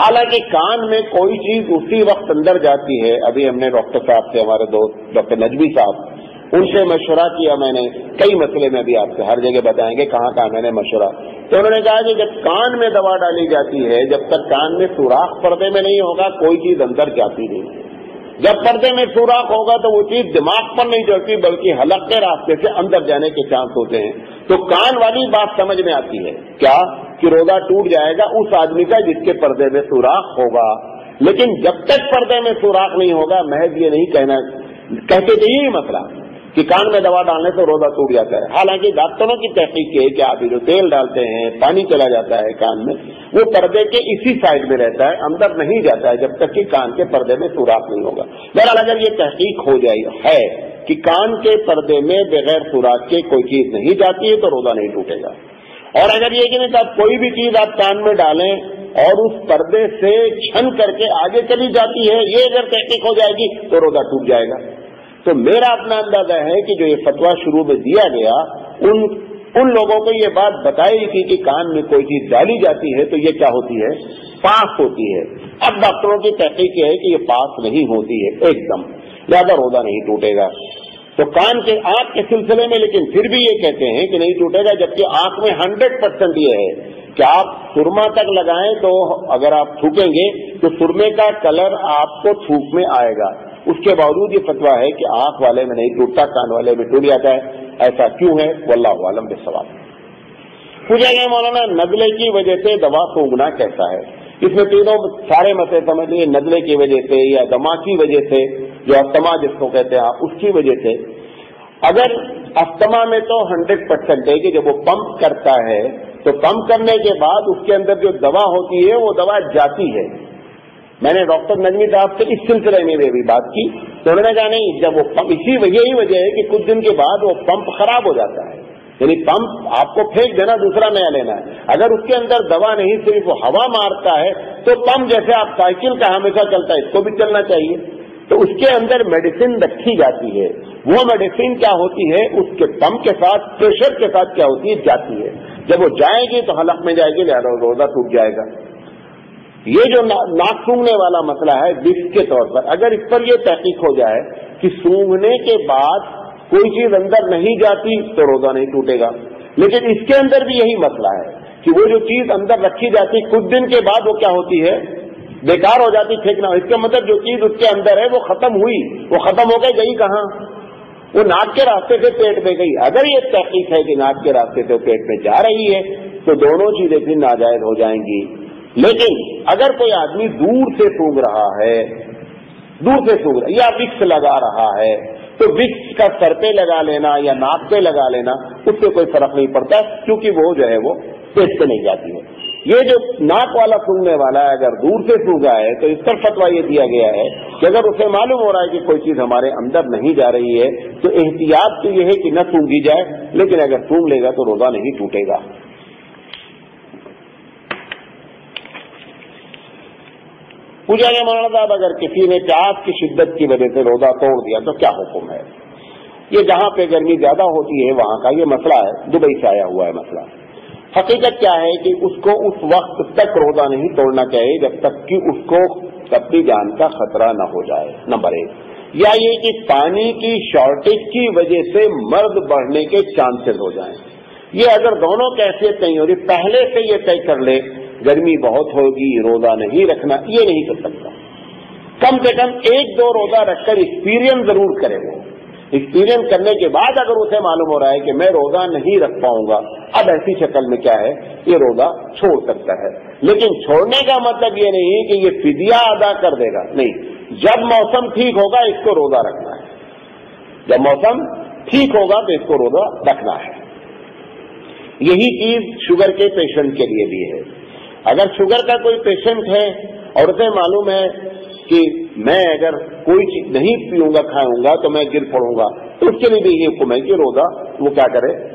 حالانکہ کان میں کوئی چیز اسی وقت اندر جاتی ہے۔ ابھی ہم نے ڈاکٹر صاحب سے ہمارے دوست، ڈاکٹر نجوی صاحب ان سے مشورہ کیا میں نے، کئی مسئلے میں بھی آپ سے ہر جگہ بتائیں گے کہاں کہاں میں نے مشورہ۔ تو انہوں نے کہا کہ جب کان میں دوا ڈالی جاتی ہے، جب تک کان میں سوراخ پردے میں نہیں ہوگا، کوئی چیز اندر جاتی نہیں۔ جب پردے میں سوراخ ہوگا تو وہ چیز دماغ پر نہیں چڑھتی بلکہ حلق کے راستے سے اندر جانے کے چانس ہوتے ہیں۔ تو کان والی بات سمجھ میں آتی ہے۔ کیا؟ کہ روزہ ٹوٹ جائے گا، اس آدمی کا جس کے پردے میں سوراخ ہوگا۔ لیکن جب تک پردے میں سوراخ نہیں ہوگا، محض یہ نہیں کہنا، کہتے تھے یہی مسئلہ۔ کہ کان میں دوا ڈالنے سے روزہ ٹوٹ جاتا ہے۔ حالانکہ ڈاکٹروں کی تحقیق یہ ہے کہ آپ جو تیل ڈالتے ہیں، پانی چلا جاتا ہے کان میں، وہ پردے کے اسی سائڈ میں رہتا ہے، اندر نہیں جاتا ہے جب تک کہ کان کے پردے میں سوراخ نہیں ہوگا۔ بہرحال اگر یہ تحقیق ہو جائے ہے کہ کان کے پردے میں بغیر سوراخ کے کوئی چیز نہیں جاتی ہے تو روزہ نہیں ٹوٹے گا۔ اور اگر یہ کہ صاحب کوئی بھی چیز آپ کان میں ڈالیں اور اس پردے سے چھن کر کے آگے چلی جاتی ہے، یہ اگر تحقیق ہو جائے گی تو روزہ ٹوٹ جائے گا۔ تو میرا اپنا اندازہ ہے کہ جو یہ فتوا شروع میں دیا گیا، ان ان لوگوں کو یہ بات بتائی تھی کہ کان میں کوئی چیز ڈالی جاتی ہے تو یہ کیا ہوتی ہے؟ پاس ہوتی ہے۔ اب ڈاکٹروں کی تحقیق یہ ہے کہ یہ پاس نہیں ہوتی ہے، ایک دم۔ زیادہ روزہ نہیں ٹوٹے گا۔ تو کان کے آنکھ کے سلسلے میں، لیکن پھر بھی یہ کہتے ہیں کہ نہیں ٹوٹے گا، جبکہ آنکھ میں ہنڈریڈ پرسینٹ یہ ہے کہ آپ سرما تک لگائیں تو اگر آپ تھوکیں گے تو سرمے کا کلر آپ کو تھوک میں آئے گا۔ اس کے باوجود یہ فتوا ہے کہ آنکھ والے میں نہیں ٹوٹتا کان والے میں ٹوٹ جاتا ہے۔ ایسا کیوں ہے؟ وہ اللہ عالم کے سوال پوچھا گیا مولانا، نزلے کی وجہ سے دوا سونگنا کیسا ہے؟ اس میں تینوں سارے مسئلے سمجھ لیے نزلے کی وجہ سے یا دما کی وجہ سے، جو استما جس کو کہتے ہیں آپ، اس کی وجہ سے۔ اگر استما میں تو ہنڈریڈ پرسینٹ ہے کہ جب وہ پمپ کرتا ہے، تو پمپ کرنے کے بعد اس کے اندر جو دوا ہوتی ہے، وہ دوا جاتی ہے۔ میں نے ڈاکٹر نجمی صاحب سے اس سلسلے میں بھی بات کی تو انہوں نے کہا نہیں، جب وہ پمپ، اسی یہی وجہ ہے کہ کچھ دن کے بعد وہ پمپ خراب ہو جاتا ہے۔ یعنی پمپ آپ کو پھینک دینا، دوسرا نیا لینا ہے۔ اگر اس کے اندر دوا نہیں، صرف وہ ہوا مارتا ہے، تو پمپ جیسے آپ سائیکل کا ہمیشہ چلتا ہے، اس کو بھی چلنا چاہیے۔ تو اس کے اندر میڈیسن رکھی جاتی ہے۔ وہ میڈیسن کیا ہوتی ہے؟ اس کے پمپ کے ساتھ، پریشر کے ساتھ کیا ہوتی ہے؟ جاتی ہے۔ جب وہ جائے گی تو حلق میں جائے گی، لہٰذا روزہ ٹوٹ جائے گا۔ یہ جو ناک سونگنے والا مسئلہ ہے وکس کے طور پر، اگر اس پر یہ تحقیق ہو جائے کہ سونگنے کے بعد کوئی چیز اندر نہیں جاتی تو روزہ نہیں ٹوٹے گا۔ لیکن اس کے اندر بھی یہی مسئلہ ہے کہ وہ جو چیز اندر رکھی جاتی کچھ دن کے بعد وہ کیا ہوتی ہے؟ بیکار ہو جاتی پھینکنا اس کا مطلب جو چیز اس کے اندر ہے وہ ختم ہوئی، وہ ختم ہو گئی گئی کہاں؟ وہ ناک کے راستے سے پیٹ میں گئی۔ اگر یہ تحقیق ہے کہ ناک کے راستے سے وہ پیٹ میں جا رہی ہے تو دونوں چیزیں پھر ناجائز ہو جائیں گی۔ لیکن اگر کوئی آدمی دور سے سونگ رہا ہے، دور سے سونگ رہا، یا وکس لگا رہا ہے، تو وکس کا سر پہ لگا لینا یا ناک پہ لگا لینا، اس سے کوئی فرق نہیں پڑتا، کیونکہ وہ جو ہے وہ پیٹ پہ نہیں جاتی ہے۔ یہ جو ناک والا سونگنے والا ہے، اگر دور سے سونگا ہے، تو اس پر فتوا یہ دیا گیا ہے کہ اگر اسے معلوم ہو رہا ہے کہ کوئی چیز ہمارے اندر نہیں جا رہی ہے، تو احتیاط تو یہ ہے کہ نہ سونگی جائے، لیکن اگر سونگ لے گا تو روزہ نہیں ٹوٹے گا۔ پوچھا گیا مولانا صاحب اگر کسی نے پیاس کی شدت کی وجہ سے روزہ توڑ دیا تو کیا حکم ہے؟ یہ جہاں پہ گرمی زیادہ ہوتی ہے، وہاں کا یہ مسئلہ ہے، دبئی سے آیا ہوا ہے مسئلہ۔ حقیقت کیا ہے کہ اس کو اس وقت تک روزہ نہیں توڑنا چاہیے جب تک کہ اس کو اپنی جان کا خطرہ نہ ہو جائے۔ نمبر ایک۔ یا یہ کہ پانی کی شارٹیج کی وجہ سے مرد بڑھنے کے چانسز ہو جائیں۔ یہ اگر دونوں کیفیت نہیں ہو رہی پہلے سے یہ طے کر لے گرمی بہت ہوگی، روزہ نہیں رکھنا، یہ نہیں کر سکتا۔ کم سے کم ایک دو روزہ رکھ کر ایکسپیرئنس ضرور کرے وہ۔ ایکسپیرئنس کرنے کے بعد اگر اسے معلوم ہو رہا ہے کہ میں روزہ نہیں رکھ پاؤں گا، اب ایسی شکل میں کیا ہے؟ یہ روزہ چھوڑ سکتا ہے۔ لیکن چھوڑنے کا مطلب یہ نہیں کہ یہ فدیہ ادا کر دے گا۔ نہیں، جب موسم ٹھیک ہوگا، اس کو روزہ رکھنا ہے۔ جب موسم ٹھیک ہوگا، تو اس کو روزہ رکھنا ہے۔ یہی چیز شوگر کے پیشنٹ کے لیے بھی ہے۔ اگر شوگر کا کوئی پیشنٹ ہے اور اسے معلوم ہے کہ میں اگر کوئی چیز نہیں پیوں گا، کھاؤں گا، تو میں گر پڑوں گا، تو اس کے لیے بھی یہ حکم ہے کہ روزہ وہ کیا کرے؟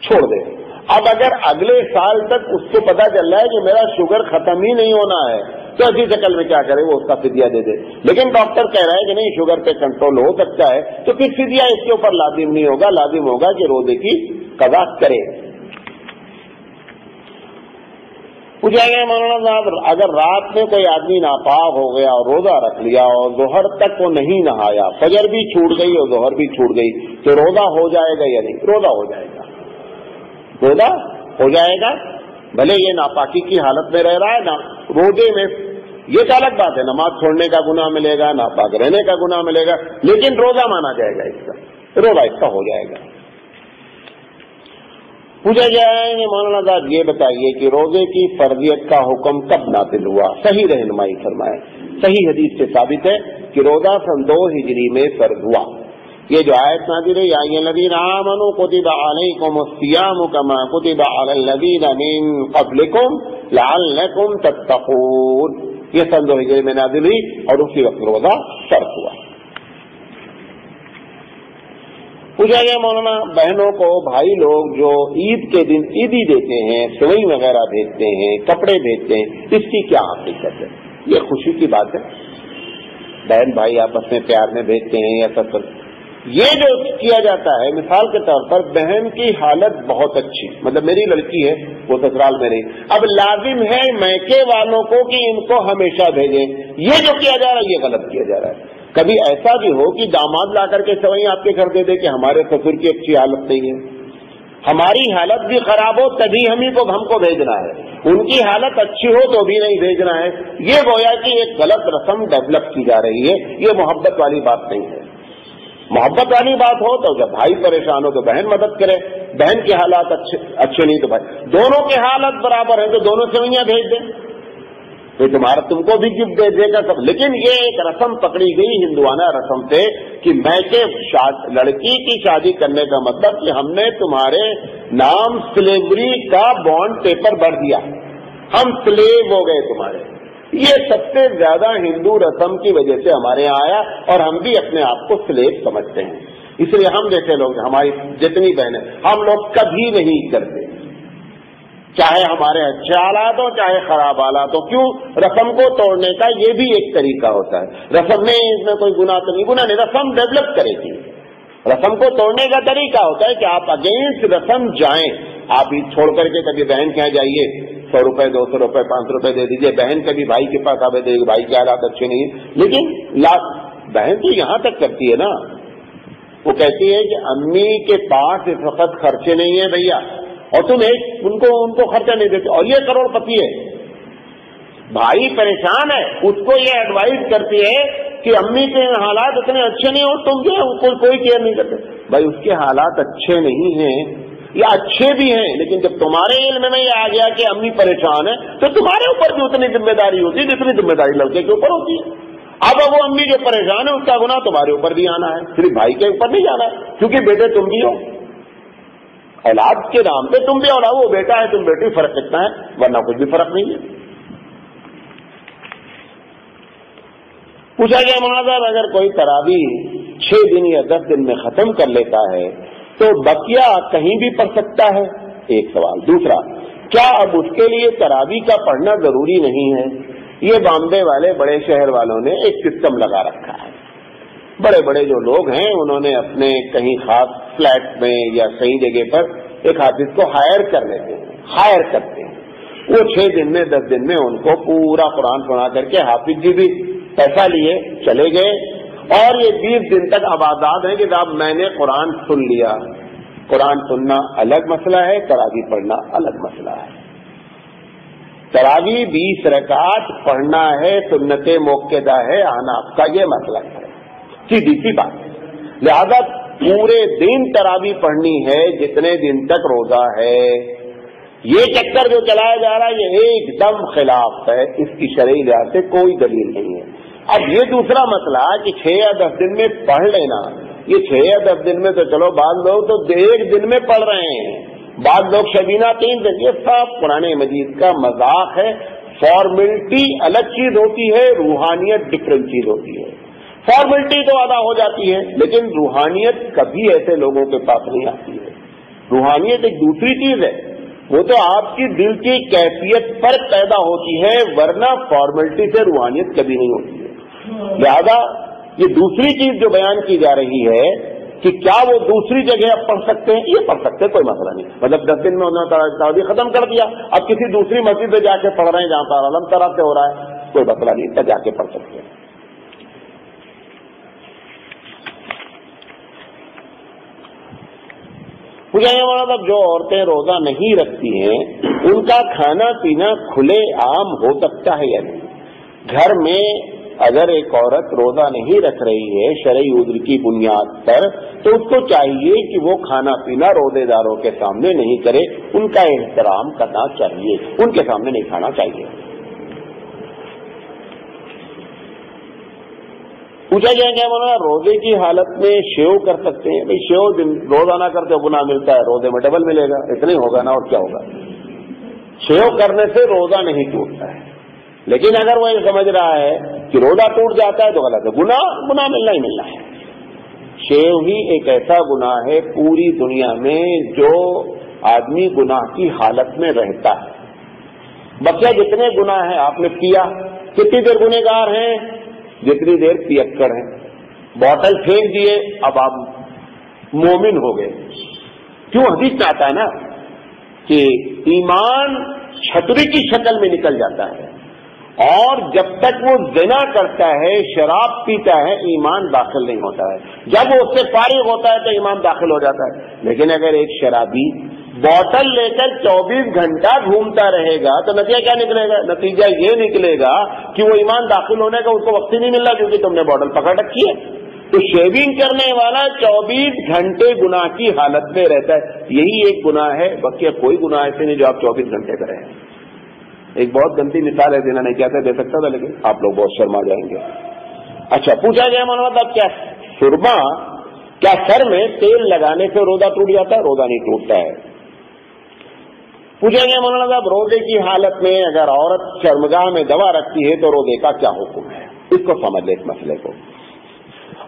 چھوڑ دے۔ اب اگر اگلے سال تک اس کو پتا چل رہا ہے کہ میرا شوگر ختم ہی نہیں ہونا ہے، تو ایسی شکل میں کیا کرے؟ وہ اس کا فدیا دے دے۔ لیکن ڈاکٹر کہہ رہا ہے کہ نہیں، شوگر پہ کنٹرول ہو سکتا ہے، تو پھر فدیا اس کے اوپر لازم نہیں ہوگا، لازم ہوگا کہ روزے کی قضا کرے۔ پوچھا گیا، مولانا صاحب، اگر رات میں کوئی آدمی ناپاک ہو گیا اور روزہ رکھ لیا اور ظہر تک وہ نہیں نہایا، فجر بھی چھوٹ گئی اور ظہر بھی چھوٹ گئی، تو روزہ ہو جائے گا یا نہیں؟ روزہ ہو جائے گا. روزہ ہو جائے گا؟ بھلے یہ ناپاکی کی حالت میں رہ رہا ہے نا، روزے میں یہ تو الگ بات ہے، نماز چھوڑنے کا گناہ ملے گا، ناپاک رہنے کا گناہ ملے گا، لیکن روزہ مانا جائے گا اس کا، روزہ اس کا ہو جائے گا. پوچھا جائے کہ مولانا صاحب یہ بتائیے کہ روزے کی فرضیت کا حکم کب نازل ہوا؟ صحیح رہنمائی فرمائے۔ صحیح حدیث سے ثابت ہے کہ روزہ سن دو ہجری میں فرض ہوا۔ یہ جو آیت نازل ہے، یا الذین آمنوا کتب علیکم الصیام کما کتب علی الذین من قبلکم لعلکم تتقون۔ یہ سن دو ہجری میں نازل ہوئی اور اسی وقت روزہ فرض ہوا۔ پوچھا گیا مولانا، بہنوں کو، بھائی لوگ جو عید کے دن عیدی دیتے ہیں، سوئی وغیرہ بھیجتے ہیں، کپڑے بھیجتے ہیں، اس کی کیا حقیقت ہے؟ یہ خوشی کی بات ہے؟ بہن، بھائی آپس میں پیار میں بھیجتے ہیں یا سب یہ جو کیا جاتا ہے، مثال کے طور پر بہن کی حالت بہت اچھی مطلب میری لڑکی ہے، وہ سسرال میں رہی۔ اب لازم ہے میکے والوں کو کہ ان کو ہمیشہ بھیجیں۔ یہ جو کیا جا رہا ہے، یہ غلط کیا جا رہا ہے۔ کبھی ایسا بھی ہو کہ داماد لا کر کے سوئی آپ کے گھر دے دے کہ ہمارے سسر کی اچھی حالت نہیں ہے۔ ہماری حالت بھی خراب ہو تبھی ہم ہی کو ہم کو بھیجنا ہے۔ ان کی حالت اچھی ہو تو بھی نہیں بھیجنا ہے۔ یہ گویا کہ ایک غلط رسم ڈیولپ کی جا رہی ہے۔ یہ محبت والی بات نہیں ہے۔ محبت والی بات ہو تو جب بھائی پریشان ہو تو بہن مدد کرے۔ بہن کے حالات اچھے اچھے نہیں تو بھائی دونوں کے حالت برابر ہیں تو دونوں سوئیاں بھیج دیں۔ تو تمہارا تم کو بھی گفٹ دے دے گا سب۔ لیکن یہ ایک رسم پکڑی گئی ہندوانہ رسم سے کہ میں کے لڑکی کی شادی کرنے کا مطلب کہ ہم نے تمہارے نام سلیوری کا بانڈ پیپر بھر دیا۔ ہم سلیو ہو گئے تمہارے۔ یہ سب سے زیادہ ہندو رسم کی وجہ سے ہمارے یہاں آیا اور ہم بھی اپنے آپ کو سلیب سمجھتے ہیں۔ اس لیے ہم جیسے لوگ، ہماری جتنی بہنیں، ہم لوگ کبھی نہیں کرتے۔ چاہے ہمارے اچھے حالات ہو چاہے خراب حالات ہو کیوں؟ رسم کو توڑنے کا یہ بھی ایک طریقہ ہوتا ہے۔ رسم میں اس میں کوئی گنا تو نہیں گنا نہیں، رسم ڈیولپ کرے گی۔ رسم کو توڑنے کا طریقہ ہوتا ہے کہ آپ اگینسٹ رسم جائیں۔ آپ ہی چھوڑ کر کے کبھی بہن کہاں جائیے۔ سو روپے، دو سو روپے، پانچ سو روپے دے دیجیے بہن کبھی بھائی کے پاس آبے دے گی بھائی کے حالات اچھے نہیں ہیں۔ لیکن بہن تو یہاں تک کرتی ہے نا۔ وہ کہتی ہے کہ امی کے پاس اس وقت خرچے نہیں ہیں بھیا۔ اور تم ایک ان کو ان کو خرچہ نہیں دیتے اور یہ کروڑ پتی ہے۔ بھائی پریشان ہے، اس کو یہ ایڈوائز کرتی ہے کہ امی کے حالات اتنے اچھے نہیں ہو تم جو کوئی کیئر نہیں کرتے۔ بھائی اس کے حالات اچھے نہیں ہیں یا اچھے بھی ہیں، لیکن جب تمہارے علم میں یہ آ گیا کہ امی پریشان ہے، تو تمہارے اوپر بھی اتنی ذمہ داری ہوتی ہے، جتنی ذمہ داری لڑکے کے اوپر ہوتی ہے۔ اب وہ امی جو پریشان ہے، اس کا گنا تمہارے اوپر بھی آنا ہے، صرف بھائی کے اوپر نہیں جانا ہے کیونکہ بیٹے تم بھی ہو۔ اولاد کے نام پہ تم بھی اولاد وہ بیٹا ہے، تم بیٹی، فرق کتنا ہے، ورنہ کچھ بھی فرق نہیں ہے۔ پوچھا گیا مناظر اگر کوئی تراوی چھ دن یا دس دن میں ختم کر لیتا ہے، تو بکیا کہیں بھی پڑھ سکتا ہے؟ ایک سوال۔ دوسرا، کیا اب اس کے لیے تراوی کا پڑھنا ضروری نہیں ہے؟ یہ بامبے والے بڑے شہر والوں نے ایک سسٹم لگا رکھا۔ ہے بڑے بڑے جو لوگ ہیں، انہوں نے اپنے کہیں خاص فلیٹ میں یا کئی جگہ پر ایک حافظ کو ہائر کر لیتے ہیں ہائر کرتے ہیں۔ وہ چھ دن میں، دس دن میں ان کو پورا قرآن سنا کر کے حافظ جی بھی پیسہ لیے چلے گئے۔ اور یہ بیس دن تک آبادات ہیں کہ صاحب میں نے قرآن سن لیا۔ قرآن سننا الگ مسئلہ ہے، تراوی پڑھنا الگ مسئلہ ہے۔ تراوی بیس رکعت پڑھنا ہے، سنت موقع ہے، آنا آپ کا یہ مسئلہ ہے۔ سیدھی سی بات لہذا پورے دن تراوی پڑھنی ہے، جتنے دن تک روزہ ہے۔ یہ چکر جو چلایا جا رہا ہے، یہ ایک دم خلاف ہے۔ اس کی شرعی لحاظ سے کوئی دلیل نہیں ہے۔ اب یہ دوسرا مسئلہ کہ چھ یا دس دن میں پڑھ لینا۔ یہ چھ یا دس دن میں تو چلو، بعض لوگ تو ایک دن میں پڑھ رہے ہیں۔ بعض لوگ شبینہ تین دن، یہ سب پرانے مجید کا مذاق ہے۔ فارملٹی الگ چیز ہوتی ہے، روحانیت ڈفرینٹ چیز ہوتی ہے۔ فارملٹی تو ادا ہو جاتی ہے، لیکن روحانیت کبھی ایسے لوگوں کے پاس نہیں آتی ہے۔ روحانیت ایک دوسری چیز ہے، وہ تو آپ کی دل کی کیفیت پر پیدا ہوتی ہے، ورنہ فارملٹی سے روحانیت کبھی نہیں ہوتی ہے۔ لہذا یہ دوسری چیز جو بیان کی جا رہی ہے کہ کیا وہ دوسری جگہ اب پڑھ سکتے ہیں؟ یہ پڑھ سکتے ہیں، کوئی مسئلہ نہیں۔ مطلب دس دن میں انہوں نے تعداد ختم کر دیا۔ اب کسی دوسری مسجد پہ جا کے پڑھ رہے ہیں جہاں پر علم طرح سے ہو رہا ہے، کوئی مسئلہ نہیں، تب جا کے پڑھ سکتے ہیں۔ مطلب جو عورتیں روزہ نہیں رکھتی ہیں، ان کا کھانا پینا کھلے عام ہو سکتا ہے یا نہیں؟ گھر میں اگر ایک عورت روزہ نہیں رکھ رہی ہے شرعی عذر کی بنیاد پر، تو اس کو چاہیے کہ وہ کھانا پینا روزے داروں کے سامنے نہیں کرے، ان کا احترام کرنا چاہیے، ان کے سامنے نہیں کھانا چاہیے۔ پوچھا جائے گا مولانا، روزے کی حالت میں شیو کر سکتے ہیں؟ بھائی، شیو روزانہ کرتے گنا ملتا ہے، روزے میں ڈبل ملے گا، اتنے ہوگا نا، اور کیا ہوگا؟ شیو کرنے سے روزہ نہیں ٹوٹتا ہے۔ لیکن اگر وہ یہ سمجھ رہا ہے کہ روزہ ٹوٹ جاتا ہے تو غلط ہے۔ گنا گنا ملنا ہی ملنا ہے۔ شیو ہی ایک ایسا گنا ہے پوری دنیا میں جو آدمی گناہ کی حالت میں رہتا ہے۔ بچہ جتنے گنا ہیں آپ نے کیا؟ کتنی دیر گنہ گار ہیں؟ جتنی دیر پیکڑ ہیں بوٹل پھینک دیے، اب آپ مومن ہو گئے۔ کیوں حدیث چاہتا ہے نا کہ ایمان چھتری کی شکل میں نکل جاتا ہے۔ اور جب تک وہ زنا کرتا ہے، شراب پیتا ہے، ایمان داخل نہیں ہوتا ہے۔ جب وہ اس سے فارغ ہوتا ہے تو ایمان داخل ہو جاتا ہے۔ لیکن اگر ایک شرابی بوٹل لے کر چوبیس گھنٹہ گھومتا رہے گا تو نتیجہ کیا نکلے گا؟ نتیجہ یہ نکلے گا کہ وہ ایمان داخل ہونے کا اس کو وقت ہی نہیں مل رہا کیونکہ تم نے بوٹل پکڑ رکھی ہے۔ تو شیونگ کرنے والا چوبیس گھنٹے گناہ کی حالت میں رہتا ہے۔ یہی ایک گناہ ہے، باقی کوئی گناہ ایسے نہیں جو آپ چوبیس گھنٹے کریں ایک بہت گندی مثال ہے دینا نہیں کہتے دے سکتا تھا، لیکن آپ لوگ بہت شرما جائیں گے۔ اچھا پوچھا گیا منوت اب کیا سرما کیا سر میں تیل لگانے سے روزہ ٹوٹ جاتا ہے؟ روزہ نہیں ٹوٹتا ہے۔ پوچھا گیا مولانا صاحب، روزے کی حالت میں اگر عورت شرمگاہ میں دوا رکھتی ہے تو روزے کا کیا حکم ہے؟ اس کو سمجھ لے اس مسئلے کو۔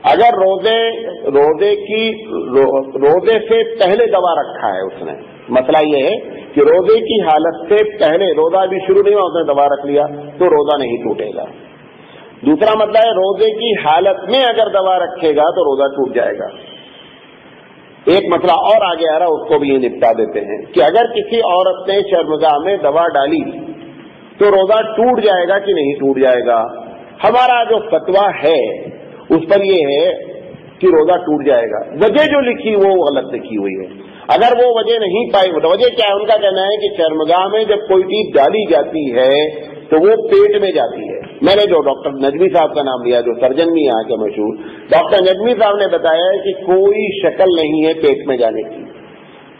اگر روزے روزے کی روزے سے پہلے دوا رکھا ہے اس نے، مسئلہ یہ ہے کہ روزے کی حالت سے پہلے، روزہ بھی شروع نہیں ہوا، اس نے دبا رکھ لیا تو روزہ نہیں ٹوٹے گا۔ دوسرا مطلب ہے، روزے کی حالت میں اگر دوا رکھے گا تو روزہ ٹوٹ جائے گا۔ ایک مسئلہ اور آگے آ رہا اس کو بھی یہ نپٹا دیتے ہیں کہ اگر کسی عورت نے شرمگاہ میں دوا ڈالی تو روزہ ٹوٹ جائے گا کہ نہیں ٹوٹ جائے گا؟ ہمارا جو فتوا ہے، اس پر یہ ہے کہ روزہ ٹوٹ جائے گا۔ وجہ جو لکھی، وہ غلط لکھی ہوئی ہے۔ اگر وہ وجہ نہیں پائی، وجہ کیا ہے؟ ان کا کہنا ہے کہ چرمگاہ میں جب کوئی چیز ڈالی جاتی ہے تو وہ پیٹ میں جاتی ہے۔ میں نے جو ڈاکٹر نجمی صاحب کا نام لیا، جو سرجن بھی یہاں کے مشہور، ڈاکٹر نجمی صاحب نے بتایا کہ کوئی شکل نہیں ہے پیٹ میں جانے کی۔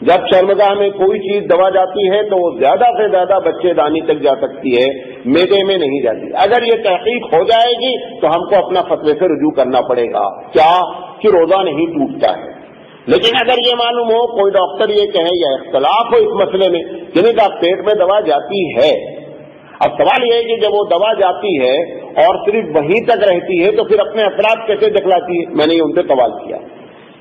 جب شرمگاہ میں کوئی چیز دوا جاتی ہے تو وہ زیادہ سے زیادہ بچے دانی تک جا سکتی ہے، میدے میں نہیں جاتی۔ اگر یہ تحقیق ہو جائے گی تو ہم کو اپنا فتوے سے رجوع کرنا پڑے گا۔ کیا؟ کہ روزہ نہیں ٹوٹتا ہے۔ لیکن اگر یہ معلوم ہو، کوئی ڈاکٹر یہ کہے یا اختلاف ہو اس مسئلے میں جنہیں کا پیٹ میں دوا جاتی ہے۔ اب سوال یہ ہے کہ جب وہ دوا جاتی ہے اور صرف وہیں تک رہتی ہے تو پھر اپنے اثرات کیسے دکھلاتی ہے؟ میں نے یہ ان سے سوال کیا۔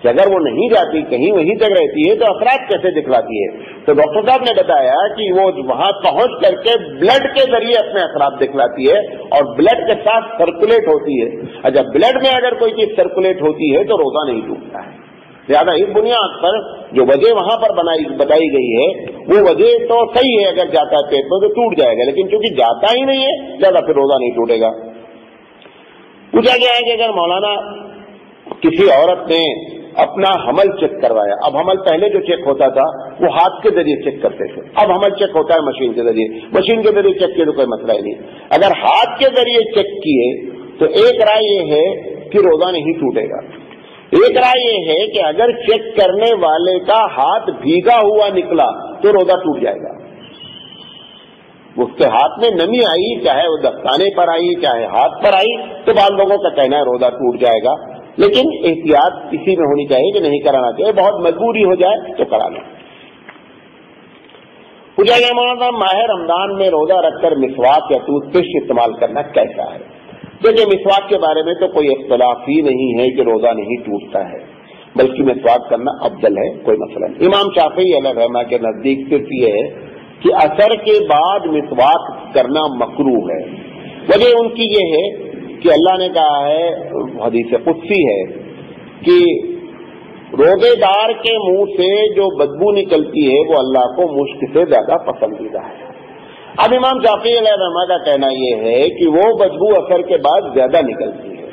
کہ اگر وہ نہیں جاتی، کہیں وہیں تک رہتی ہے تو اثرات کیسے دکھلاتی ہے؟ تو ڈاکٹر صاحب نے بتایا کہ وہ وہاں پہنچ کر کے بلڈ کے ذریعے اپنے اثرات دکھلاتی ہے اور بلڈ کے ساتھ سرکولیٹ ہوتی ہے۔ اچھا بلڈ میں اگر کوئی چیز سرکولیٹ ہوتی ہے تو روزہ نہیں ٹوٹتا ہے۔ زیادہ اس بنیاد پر جو وجہ وہاں پر بنائی بتائی گئی ہے، وہ وجہ تو صحیح ہے اگر جاتا ہے پیٹ میں تو ٹوٹ جائے گا، لیکن چونکہ جاتا ہی نہیں ہے، زیادہ پھر روزہ نہیں ٹوٹے گا۔ پوچھا گیا ہے کہ اگر مولانا کسی عورت نے اپنا حمل چیک کروایا، اب حمل پہلے جو چیک ہوتا تھا، وہ ہاتھ کے ذریعے چیک کرتے تھے۔ اب حمل چیک ہوتا ہے مشین کے ذریعے۔ مشین کے ذریعے چیک کیے تو کوئی مسئلہ ہی نہیں۔ اگر ہاتھ کے ذریعے چیک کیے تو ایک رائے یہ ہے کہ روزہ نہیں ٹوٹے گا۔ ایک رائے یہ ہے کہ اگر چیک کرنے والے کا ہاتھ بھیگا ہوا نکلا تو روزہ ٹوٹ جائے گا۔ اس کے ہاتھ میں نمی آئی، چاہے وہ دستانے پر آئی، چاہے ہاتھ پر آئی، تو بعض لوگوں کا کہنا ہے روزہ ٹوٹ جائے گا۔ لیکن احتیاط کسی میں ہونی چاہیے کہ نہیں کرانا چاہیے، بہت مجبوری ہو جائے تو کرا لیں۔ پوچھا گیا مولانا ماہ رمضان میں روزہ رکھ کر مسواک یا ٹوتھ پیسٹ استعمال کرنا کیسا ہے؟ دیکھیے مسواک کے بارے میں تو کوئی اختلاف ہی نہیں ہے کہ روزہ نہیں ٹوٹتا ہے، بلکہ مسواک کرنا افضل ہے، کوئی مسئلہ نہیں۔ امام شافی علیہ رحمہ کے نزدیک صرف یہ ہے کہ اثر کے بعد مسواک کرنا مکرو ہے۔ وجہ ان کی یہ ہے کہ اللہ نے کہا ہے، حدیث قدسی ہے، کہ روزے دار کے منہ سے جو بدبو نکلتی ہے، وہ اللہ کو مشک سے زیادہ پسندیدہ ہے۔ اب امام شافی علیہ رحمٰ کا کہنا یہ ہے کہ وہ بدبو اثر کے بعد زیادہ نکلتی ہے۔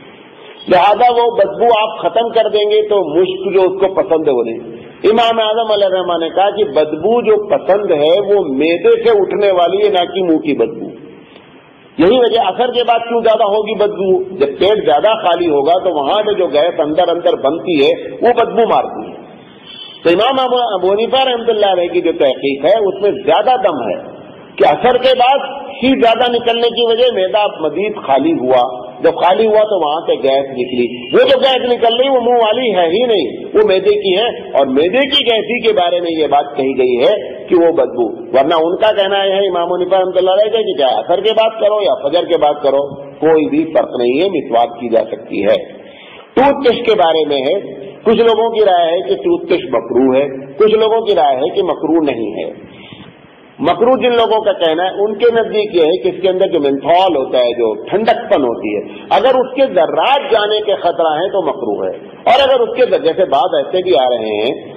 لہذا وہ بدبو آپ ختم کر دیں گے تو مشک جو اس کو پسند ہے وہ نہیں امام اعظم علیہ رحمان نے کہا کہ بدبو جو پسند ہے وہ میدے سے اٹھنے والی ہے، نہ کہ منہ کی بدبو۔ یہی وجہ اثر کے بعد کیوں زیادہ ہوگی بدبو؟ جب پیٹ زیادہ خالی ہوگا تو وہاں سے جو گیس اندر اندر بنتی ہے، وہ بدبو مارتی ہے۔ تو امام ابونیفا رحمۃ اللہ علیہ کی جو تحقیق ہے، اس میں زیادہ دم ہے۔ کہ اثر کے بعد ہی زیادہ نکلنے کی وجہ میدا مزید خالی ہوا۔ جب خالی ہوا تو وہاں سے گیس نکلی۔ وہ جو گیس نکل رہی وہ منہ والی ہے ہی نہیں، وہ میدے کی ہے۔ اور میدے کی گیسی کے بارے میں یہ بات کہی گئی ہے کہ وہ بدبو۔ ورنہ ان کا کہنا ہے، امام نفا رحمۃ اللہ علیہ کہ کیا، اثر کے بات کرو یا فجر کے بات کرو، کوئی بھی فرق نہیں ہے مسوات کی جا سکتی ہے۔ ٹوتھ پیسٹ کے بارے میں ہے، کچھ لوگوں کی رائے ہے کہ ٹوتھ پیسٹ مکرو ہے، کچھ لوگوں کی رائے ہے کہ مکرو نہیں ہے۔ مکرو جن لوگوں کا کہنا ہے، ان کے نزدیک یہ ہے کہ اس کے اندر جو مینتھول ہوتا ہے، جو ٹھنڈک پن ہوتی ہے، اگر اس کے ذرات جانے کے خطرہ ہیں تو مکرو ہے۔ اور اگر اس کے جیسے بعد ایسے بھی آ رہے ہیں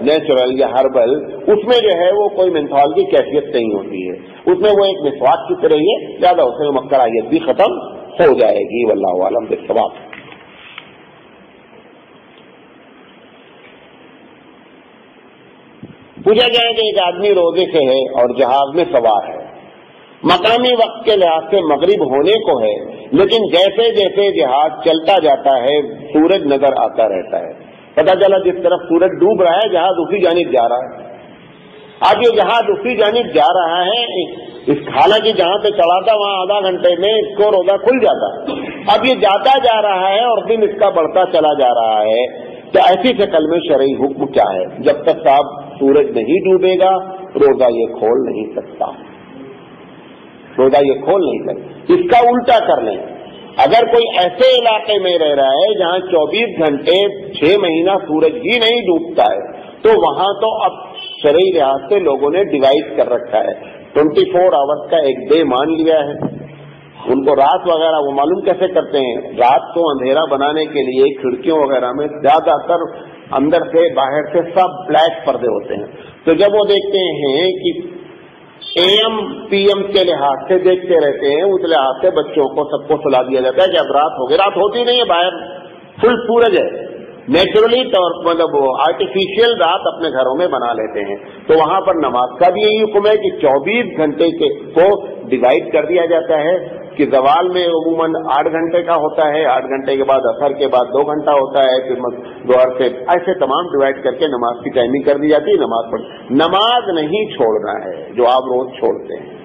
نیچرل یا ہربل، اس میں جو ہے وہ کوئی مینتھول کی کیفیت نہیں ہوتی ہے۔ اس میں وہ ایک مسواک کی طرح ہے، زیادہ اس میں مکرائیت بھی ختم ہو جائے گی، واللہ عالم کے پوچھا جائے کہ ایک آدمی روزے سے ہے اور جہاز میں سوار ہے۔ مقامی وقت کے لحاظ سے مغرب ہونے کو ہے، لیکن جیسے جیسے جہاز چلتا جاتا ہے، سورج نظر آتا رہتا ہے۔ پتا چلا جس طرف سورج ڈوب رہا ہے، جہاز اسی جانب جا رہا ہے۔ اب یہ جہاز اسی جانب جا رہا ہے، اس حالانکہ جہاں پہ چڑھا تھا وہاں آدھا گھنٹے میں اس کو روزہ کھل جاتا۔ اب یہ جاتا جا رہا ہے اور دن اس کا بڑھتا چلا جا رہا ہے۔ تو ایسی شکل میں شرعی حکم کیا ہے؟ جب تک صاحب سورج نہیں ڈوبے گا، روزہ یہ کھول نہیں سکتا۔ روزہ یہ کھول نہیں سکتا۔ اس کا الٹا کر لیں۔ اگر کوئی ایسے علاقے میں رہ رہا ہے جہاں چوبیس گھنٹے چھ مہینہ سورج ہی نہیں ڈوبتا ہے، تو وہاں تو اب شرعی لحاظ سے لوگوں نے ڈیوائڈ کر رکھا ہے۔ ٹوینٹی فور آورس کا ایک ڈے مان لیا ہے۔ ان کو رات وغیرہ وہ معلوم کیسے کرتے ہیں؟ رات کو اندھیرا بنانے کے لیے کھڑکیوں وغیرہ میں زیادہ تر اندر سے باہر سے سب بلیک پردے ہوتے ہیں۔ تو جب وہ دیکھتے ہیں کہ اے ایم پی ایم کے لحاظ سے دیکھتے رہتے ہیں، اس لحاظ سے بچوں کو سب کو سلا دیا جاتا ہے کہ اب رات ہوگی۔ رات ہوتی نہیں ہے باہر، فل سورج ہے۔ نیچرلی طور مطلب وہ آرٹیفیشیل رات اپنے گھروں میں بنا لیتے ہیں۔ تو وہاں پر نماز کا بھی یہی حکم ہے کہ چوبیس گھنٹے کے کو ڈیوائڈ کر دیا جاتا ہے کہ زوال میں عموماً آٹھ گھنٹے کا ہوتا ہے، آٹھ گھنٹے کے بعد اثر کے بعد دو گھنٹہ ہوتا ہے، پھر دوہر سے ایسے تمام ڈیوائڈ کر کے نماز کی ٹائمنگ کر دی جاتی ہے، نماز پڑھ نماز نہیں چھوڑنا ہے، جو آپ روز چھوڑتے ہیں۔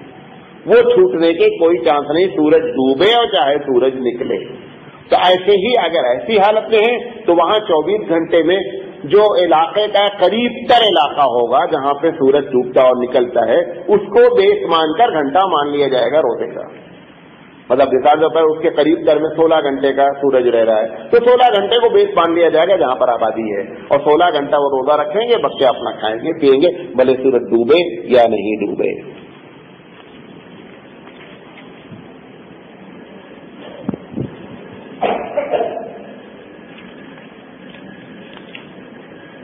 وہ چھوٹنے کے کوئی چانس نہیں، سورج ڈوبے اور چاہے سورج نکلے۔ تو ایسے ہی اگر ایسی حالت میں ہے، تو وہاں چوبیس گھنٹے میں جو علاقے کا قریب تر علاقہ ہوگا، جہاں پہ سورج ڈوبتا اور نکلتا ہے، اس کو بیس مان کر گھنٹہ مان لیا جائے گا روزے کا۔ مطلب مثال کے پر اس کے قریب تر میں سولہ گھنٹے کا سورج رہ رہا ہے۔ تو سولہ گھنٹے کو بیس باندھ لیا جائے گا، جہاں پر آبادی ہے۔ اور سولہ گھنٹہ وہ روزہ رکھیں گے، بچے اپنا کھائیں گے، پیئیں گے، بھلے سورج ڈوبے یا نہیں ڈوبے۔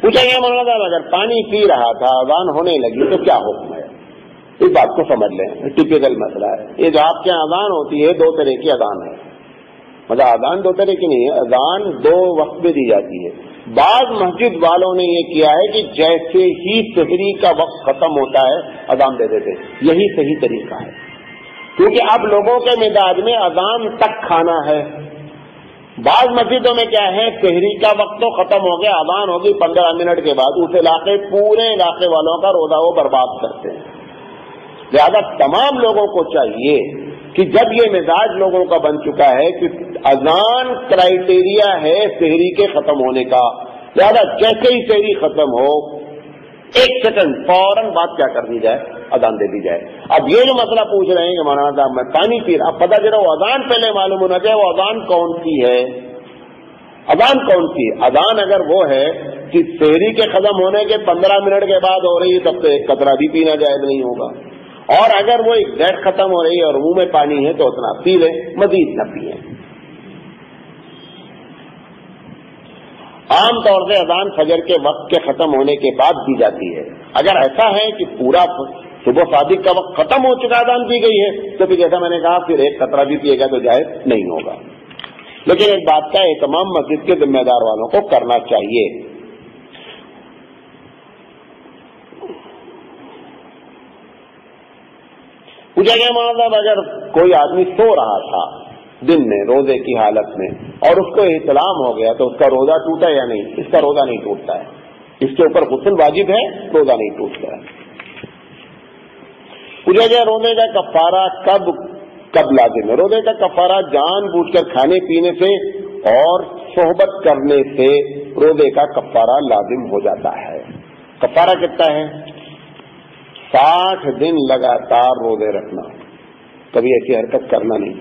پوچھا گیا مولانا اگر پانی پی رہا تھا اذان ہونے لگی، تو کیا حکم ہے؟ اس بات کو سمجھ لیں ٹپیکل مسئلہ ہے۔ یہ جو آپ کے اذان ہوتی ہے، دو طرح کی اذان ہے۔ مطلب اذان دو طرح کی نہیں ہے اذان دو وقت میں دی جاتی ہے۔ بعض مسجد والوں نے یہ کیا ہے کہ جیسے ہی شہری کا وقت ختم ہوتا ہے اذان دے دیتے یہی صحیح طریقہ ہے۔ کیونکہ اب لوگوں کے مزاج میں اذان تک کھانا ہے۔ بعض مسجدوں میں کیا ہے، شہری کا وقت تو ختم ہو گیا، اذان ہوگی، پندرہ منٹ کے بعد اس علاقے، پورے علاقے والوں کا روزہ وہ برباد کرتے ہیں۔ لہذا تمام لوگوں کو چاہیے کہ جب یہ مزاج لوگوں کا بن چکا ہے کہ اذان کرائٹیریا ہے شہری کے ختم ہونے کا، لہذا جیسے ہی شہری ختم ہو، ایک سیکنڈ فوراً بات کیا کر دی جائے؟ اذان دے دی جائے۔ اب یہ جو مسئلہ پوچھ رہے ہیں کہ مولانا صاحب، میں پانی پی رہا اب پتا چلا وہ اذان پہلے معلوم ہونا چاہیے، وہ اذان کون سی ہے؟ اذان کون سی اذان اگر وہ ہے کہ شہری کے ختم ہونے کے پندرہ منٹ کے بعد ہو رہی ہے، تب تو ایک قطرہ بھی پینا جائز نہیں ہوگا۔ اور اگر وہ ایک ختم ہو رہی ہے اور منہ میں پانی ہے تو اتنا پی لیں، مزید نہ پیئیں عام طور سے اذان فجر کے وقت کے ختم ہونے کے بعد دی جاتی ہے۔ اگر ایسا ہے کہ پورا صبح صادق کا وقت ختم ہو چکا اذان دی گئی ہے۔ تو پھر جیسا میں نے کہا، پھر ایک خطرہ بھی پیے گا تو جائز نہیں ہوگا۔ لیکن ایک بات کا اہتمام مسجد کے ذمہ دار والوں کو کرنا چاہیے۔ پوچھا گیا مطلب اگر کوئی آدمی سو رہا تھا دن میں، روزے کی حالت میں، اور اس کو احتلام ہو گیا، تو اس کا روزہ ٹوٹا یا نہیں؟ اس کا روزہ نہیں ٹوٹتا ہے۔ اس کے اوپر غسل واجب ہے، روزہ نہیں ٹوٹتا ہے۔ پوچھا گیا روزے کا کفارہ کب کب لازم ہے؟ روزے کا کفارہ جان بوجھ کر کھانے پینے سے اور صحبت کرنے سے روزے کا کفارہ لازم ہو جاتا ہے۔ کفارہ کتنا ہے؟ ساٹھ دن لگاتار روزے رکھنا۔ کبھی ایسی حرکت کرنا نہیں۔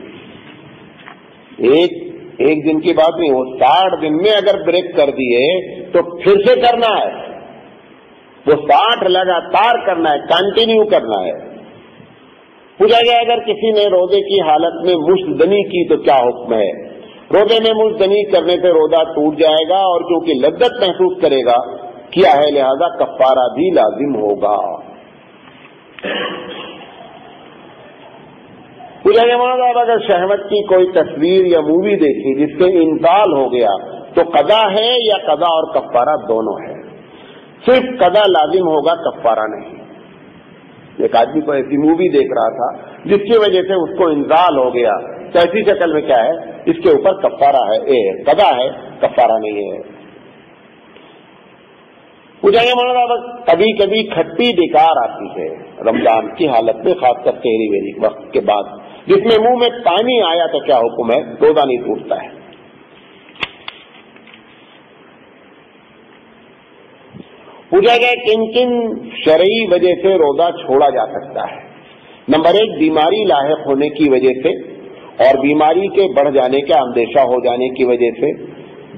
ایک ایک دن کی بات نہیں، وہ ساٹھ دن میں اگر بریک کر دیے تو پھر سے کرنا ہے۔ وہ ساٹھ لگاتار کرنا ہے، کنٹینیو کرنا ہے۔ پوچھا گیا، اگر کسی نے روزے کی حالت میں مشتدنی کی تو کیا حکم ہے؟ روزے میں مشتدنی کرنے سے روزہ ٹوٹ جائے گا اور کیونکہ لذت محسوس کرے گا، کیا ہے؟ لہذا کفارہ بھی لازم ہوگا۔ پوچھا پوجا صاحب، اگر شہمت کی کوئی تصویر یا مووی دیکھی جس سے انتال ہو گیا، تو قضا ہے یا قضا اور کفارہ دونوں ہے صرف قضا لازم ہوگا، کفارہ نہیں۔ ایک آدمی کو ایسی مووی دیکھ رہا تھا، جس کی وجہ سے اس کو انتال ہو گیا۔ تو ایسی شکل میں کیا ہے؟ اس کے اوپر کفارہ ہے، اے ہے کفارہ نہیں ہے۔ پوچھا گیا مولانا کبھی کبھی کھٹی بیکار آتی ہے۔ رمضان کی حالت میں، خاص کر تحری ویری وقت کے بعد، جس میں منہ میں پانی آیا تو کیا حکم ہے؟ روزہ نہیں ٹوٹتا ہے۔ پوچھا گیا کن کن شرعی وجہ سے روزہ چھوڑا جا سکتا ہے۔ نمبر ایک، بیماری لاحق ہونے کی وجہ سے اور بیماری کے بڑھ جانے کا اندیشہ ہو جانے کی وجہ سے،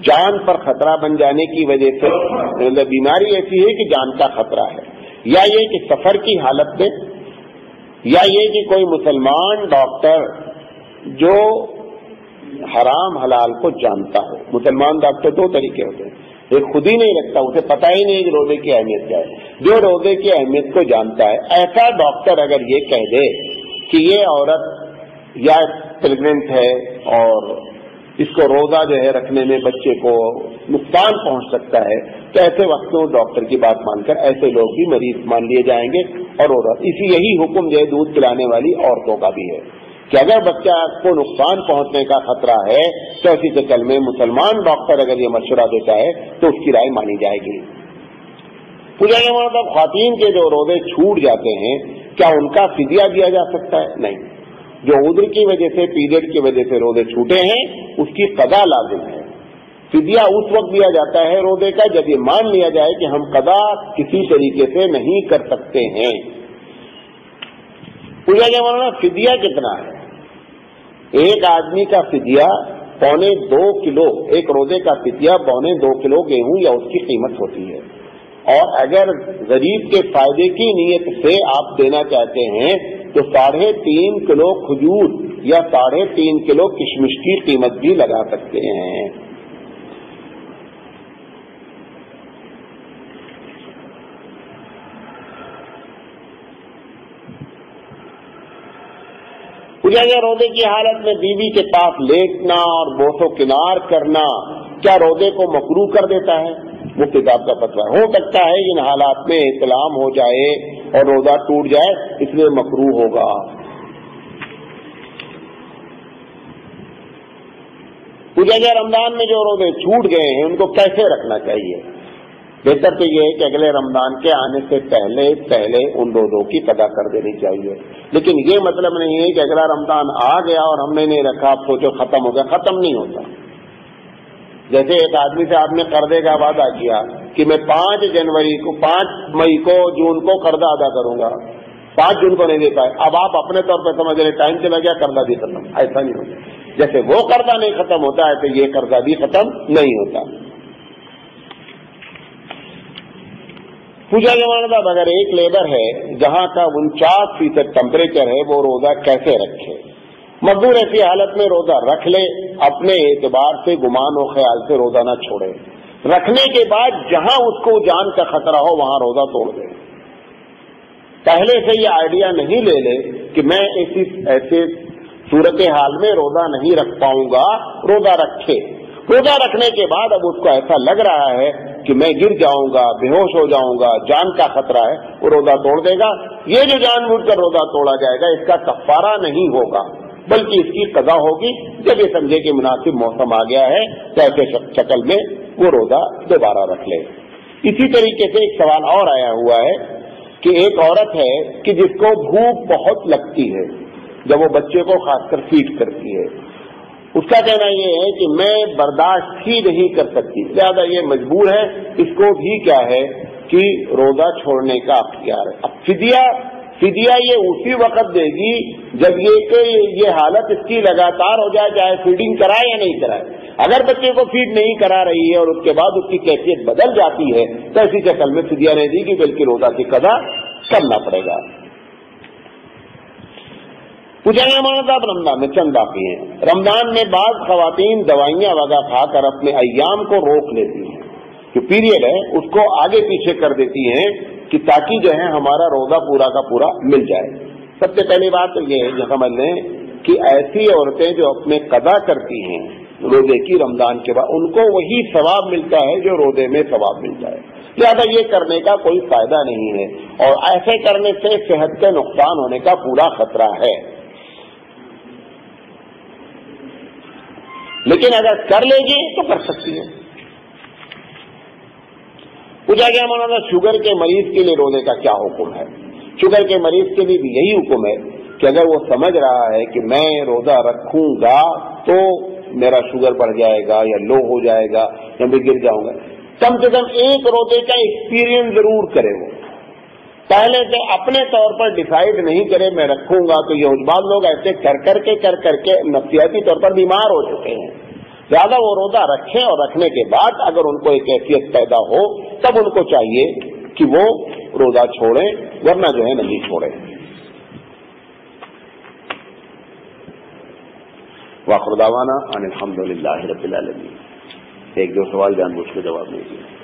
جان پر خطرہ بن جانے کی وجہ سے۔ مطلب بیماری ایسی ہے کہ جان کا خطرہ ہے۔ یا یہ کہ سفر کی حالت میں، یا یہ کہ کوئی مسلمان ڈاکٹر جو حرام حلال کو جانتا ہو۔ مسلمان ڈاکٹر دو طریقے ہوتے ہیں۔ ایک خود ہی نہیں رکھتا، اسے پتہ ہی نہیں کہ روزے کی اہمیت کیا ہے۔ جو روزے کی اہمیت کو جانتا ہے، ایسا ڈاکٹر اگر یہ کہہ دے کہ یہ عورت یا پریگنٹ ہے اور اس کو روزہ جو ہے رکھنے میں بچے کو نقصان پہنچ سکتا ہے، تو ایسے وقت میں ڈاکٹر کی بات مان کر ایسے لوگ بھی مریض مان لیے جائیں گے اور اسی یہی حکم جو ہے دودھ پلانے والی عورتوں کا بھی ہے۔ کہ اگر بچہ کو نقصان پہنچنے کا خطرہ ہے، تو ایسی شکل میں مسلمان ڈاکٹر اگر یہ مشورہ دیتا ہے، تو اس کی رائے مانی جائے گی۔ پوجا یہ مطلب خواتین کے جو روزے چھوٹ جاتے ہیں، کیا ان کا فدیہ دیا جا سکتا ہے؟ نہیں۔ جو ادر کی وجہ سے، پیریڈ کی وجہ سے روزے چھوٹے ہیں، اس کی قضا لازم ہے۔ فدیہ اس وقت دیا جاتا ہے روزے کا، جب یہ مان لیا جائے کہ ہم قضا کسی طریقے سے نہیں کر سکتے ہیں۔ پوجا کیا مانا فدیہ کتنا ہے؟ ایک آدمی کا فدیہ پونے دو کلو، ایک روزے کا فدیہ پونے دو کلو گیہوں یا اس کی قیمت ہوتی ہے۔ اور اگر غریب کے فائدے کی نیت سے آپ دینا چاہتے ہیں، تو ساڑھے تین کلو کھجور یا ساڑھے تین کلو کشمش کی قیمت بھی لگا سکتے ہیں۔ پوجا روزے کی حالت میں بیوی کے پاس لیٹنا اور بوسو کنار کرنا کیا روزے کو مکرو کر دیتا ہے؟ وہ کتاب کا پتہ ہو سکتا ہے ان حالات میں اطلام ہو جائے اور روزہ ٹوٹ جائے، اس لیے مکرو ہوگا۔ پوجا گیا رمضان میں جو روزے چھوٹ گئے ہیں، ان کو کیسے رکھنا چاہیے؟ بہتر تو یہ ہے کہ اگلے رمضان کے آنے سے پہلے پہلے ان روزوں کی قدا کر دینی چاہیے۔ لیکن یہ مطلب نہیں ہے کہ اگلا رمضان آ گیا اور ہم نے نہیں رکھا، آپ سوچو ختم ہو گیا، ختم نہیں ہوتا۔ جیسے ایک آدمی سے آپ نے قرضے کا وعدہ کیا کہ میں پانچ جنوری کو، پانچ مئی کو، جون کو قرضہ ادا کروں گا۔ پانچ جون کو نہیں دے پائے۔ اب آپ اپنے طور پہ سمجھ رہے ٹائم چلا گیا، قرضہ بھی ختم۔ ایسا نہیں ہوتا۔ جیسے وہ قرضہ نہیں ختم ہوتا ہے تو یہ قرضہ بھی ختم نہیں ہوتا۔ پوجا کے صاحب، اگر ایک لیبر ہے، جہاں کا انچاس فیصد ٹمپریچر ہے، وہ روزہ کیسے رکھے؟ مزدور ایسی حالت میں روزہ رکھ لے، اپنے اعتبار سے گمان و خیال سے روزہ نہ چھوڑے۔ رکھنے کے بعد جہاں اس کو جان کا خطرہ ہو، وہاں روزہ توڑ دے۔ پہلے سے یہ آئیڈیا نہیں لے لے کہ میں ایسی ایسے صورت حال میں روزہ نہیں رکھ پاؤں گا، روزہ رکھے۔ روزہ رکھنے کے بعد اب اس کو ایسا لگ رہا ہے کہ میں گر جاؤں گا، بے ہوش ہو جاؤں گا، جان کا خطرہ ہے، وہ روزہ توڑ دے گا۔ یہ جو جان بوجھ کر روزہ توڑا جائے گا، اس کا کفارہ نہیں ہوگا، بلکہ اس کی قضا ہوگی۔ جب یہ سمجھے کہ مناسب موسم آ گیا ہے تو ایسے شکل میں وہ روزہ دوبارہ رکھ لے۔ اسی طریقے سے ایک سوال اور آیا ہوا ہے کہ ایک عورت ہے کہ جس کو بھوک بہت لگتی ہے، جب وہ بچے کو خاص کر فیڈ کرتی ہے۔ اس کا کہنا یہ ہے کہ میں برداشت ہی نہیں کر سکتی۔ زیادہ یہ مجبور ہے۔ اس کو بھی کیا ہے کہ روزہ چھوڑنے کا اختیار ہے۔ اب فدیہ فدیہ یہ اسی وقت دے گی جب یہ کہ یہ حالت اس کی لگاتار ہو جائے، چاہے فیڈنگ کرائے یا نہیں کرائے۔ اگر بچے کو فیڈ نہیں کرا رہی ہے اور اس کے بعد اس کی کیفیت بدل جاتی ہے، تو ایسی شکل میں فدیہ نہیں دی گی بلکہ روزہ کی قضا کرنا پڑے گا۔ پوچھا گیا ہمارا صاحب، رمضان میں چند باقی ہیں۔ رمضان میں بعض خواتین دوائیاں وغیرہ کھا کر اپنے ایام کو روک لیتی ہیں۔ جو پیریڈ ہے، اس کو آگے پیچھے کر دیتی ہیں کہ تاکہ جو ہے ہمارا روزہ پورا کا پورا مل جائے۔ سب سے پہلی بات تو یہ ہے جو سمجھ لیں کہ ایسی عورتیں جو اپنے قضا کرتی ہیں روزے کی رمضان کے بعد، ان کو وہی ثواب ملتا ہے جو روزے میں ثواب ملتا ہے لہٰذا یہ کرنے کا کوئی فائدہ نہیں ہے۔ اور ایسے کرنے سے صحت کے نقصان ہونے کا پورا خطرہ ہے۔ لیکن اگر کر لے گی تو کر سکتی ہے۔ پوچھا گیا مولانا، شوگر کے مریض کے لیے رونے کا کیا حکم ہے؟ شوگر کے مریض کے لیے بھی یہی حکم ہے کہ اگر وہ سمجھ رہا ہے کہ میں روزہ رکھوں گا تو میرا شوگر بڑھ جائے گا یا لو ہو جائے گا یا میں گر جاؤں گا۔ کم سے کم ایک روزے کا ایکسپیرئنس ضرور کرے وہ۔ پہلے سے اپنے طور پر ڈیسائیڈ نہیں کرے میں رکھوں گا تو یہ بعض لوگ ایسے کر کر کے کر کر کے نفسیاتی طور پر بیمار ہو چکے ہیں۔ زیادہ وہ روزہ رکھیں اور رکھنے کے بعد اگر ان کو ایک کیفیت پیدا ہو تب ان کو چاہیے کہ وہ روزہ چھوڑیں، ورنہ جو ہے نہیں چھوڑیں۔ واخر داوانا الحمد للہ رب العالمین۔ ایک دو سوال جان بوجھ کے جواب نہیں دیا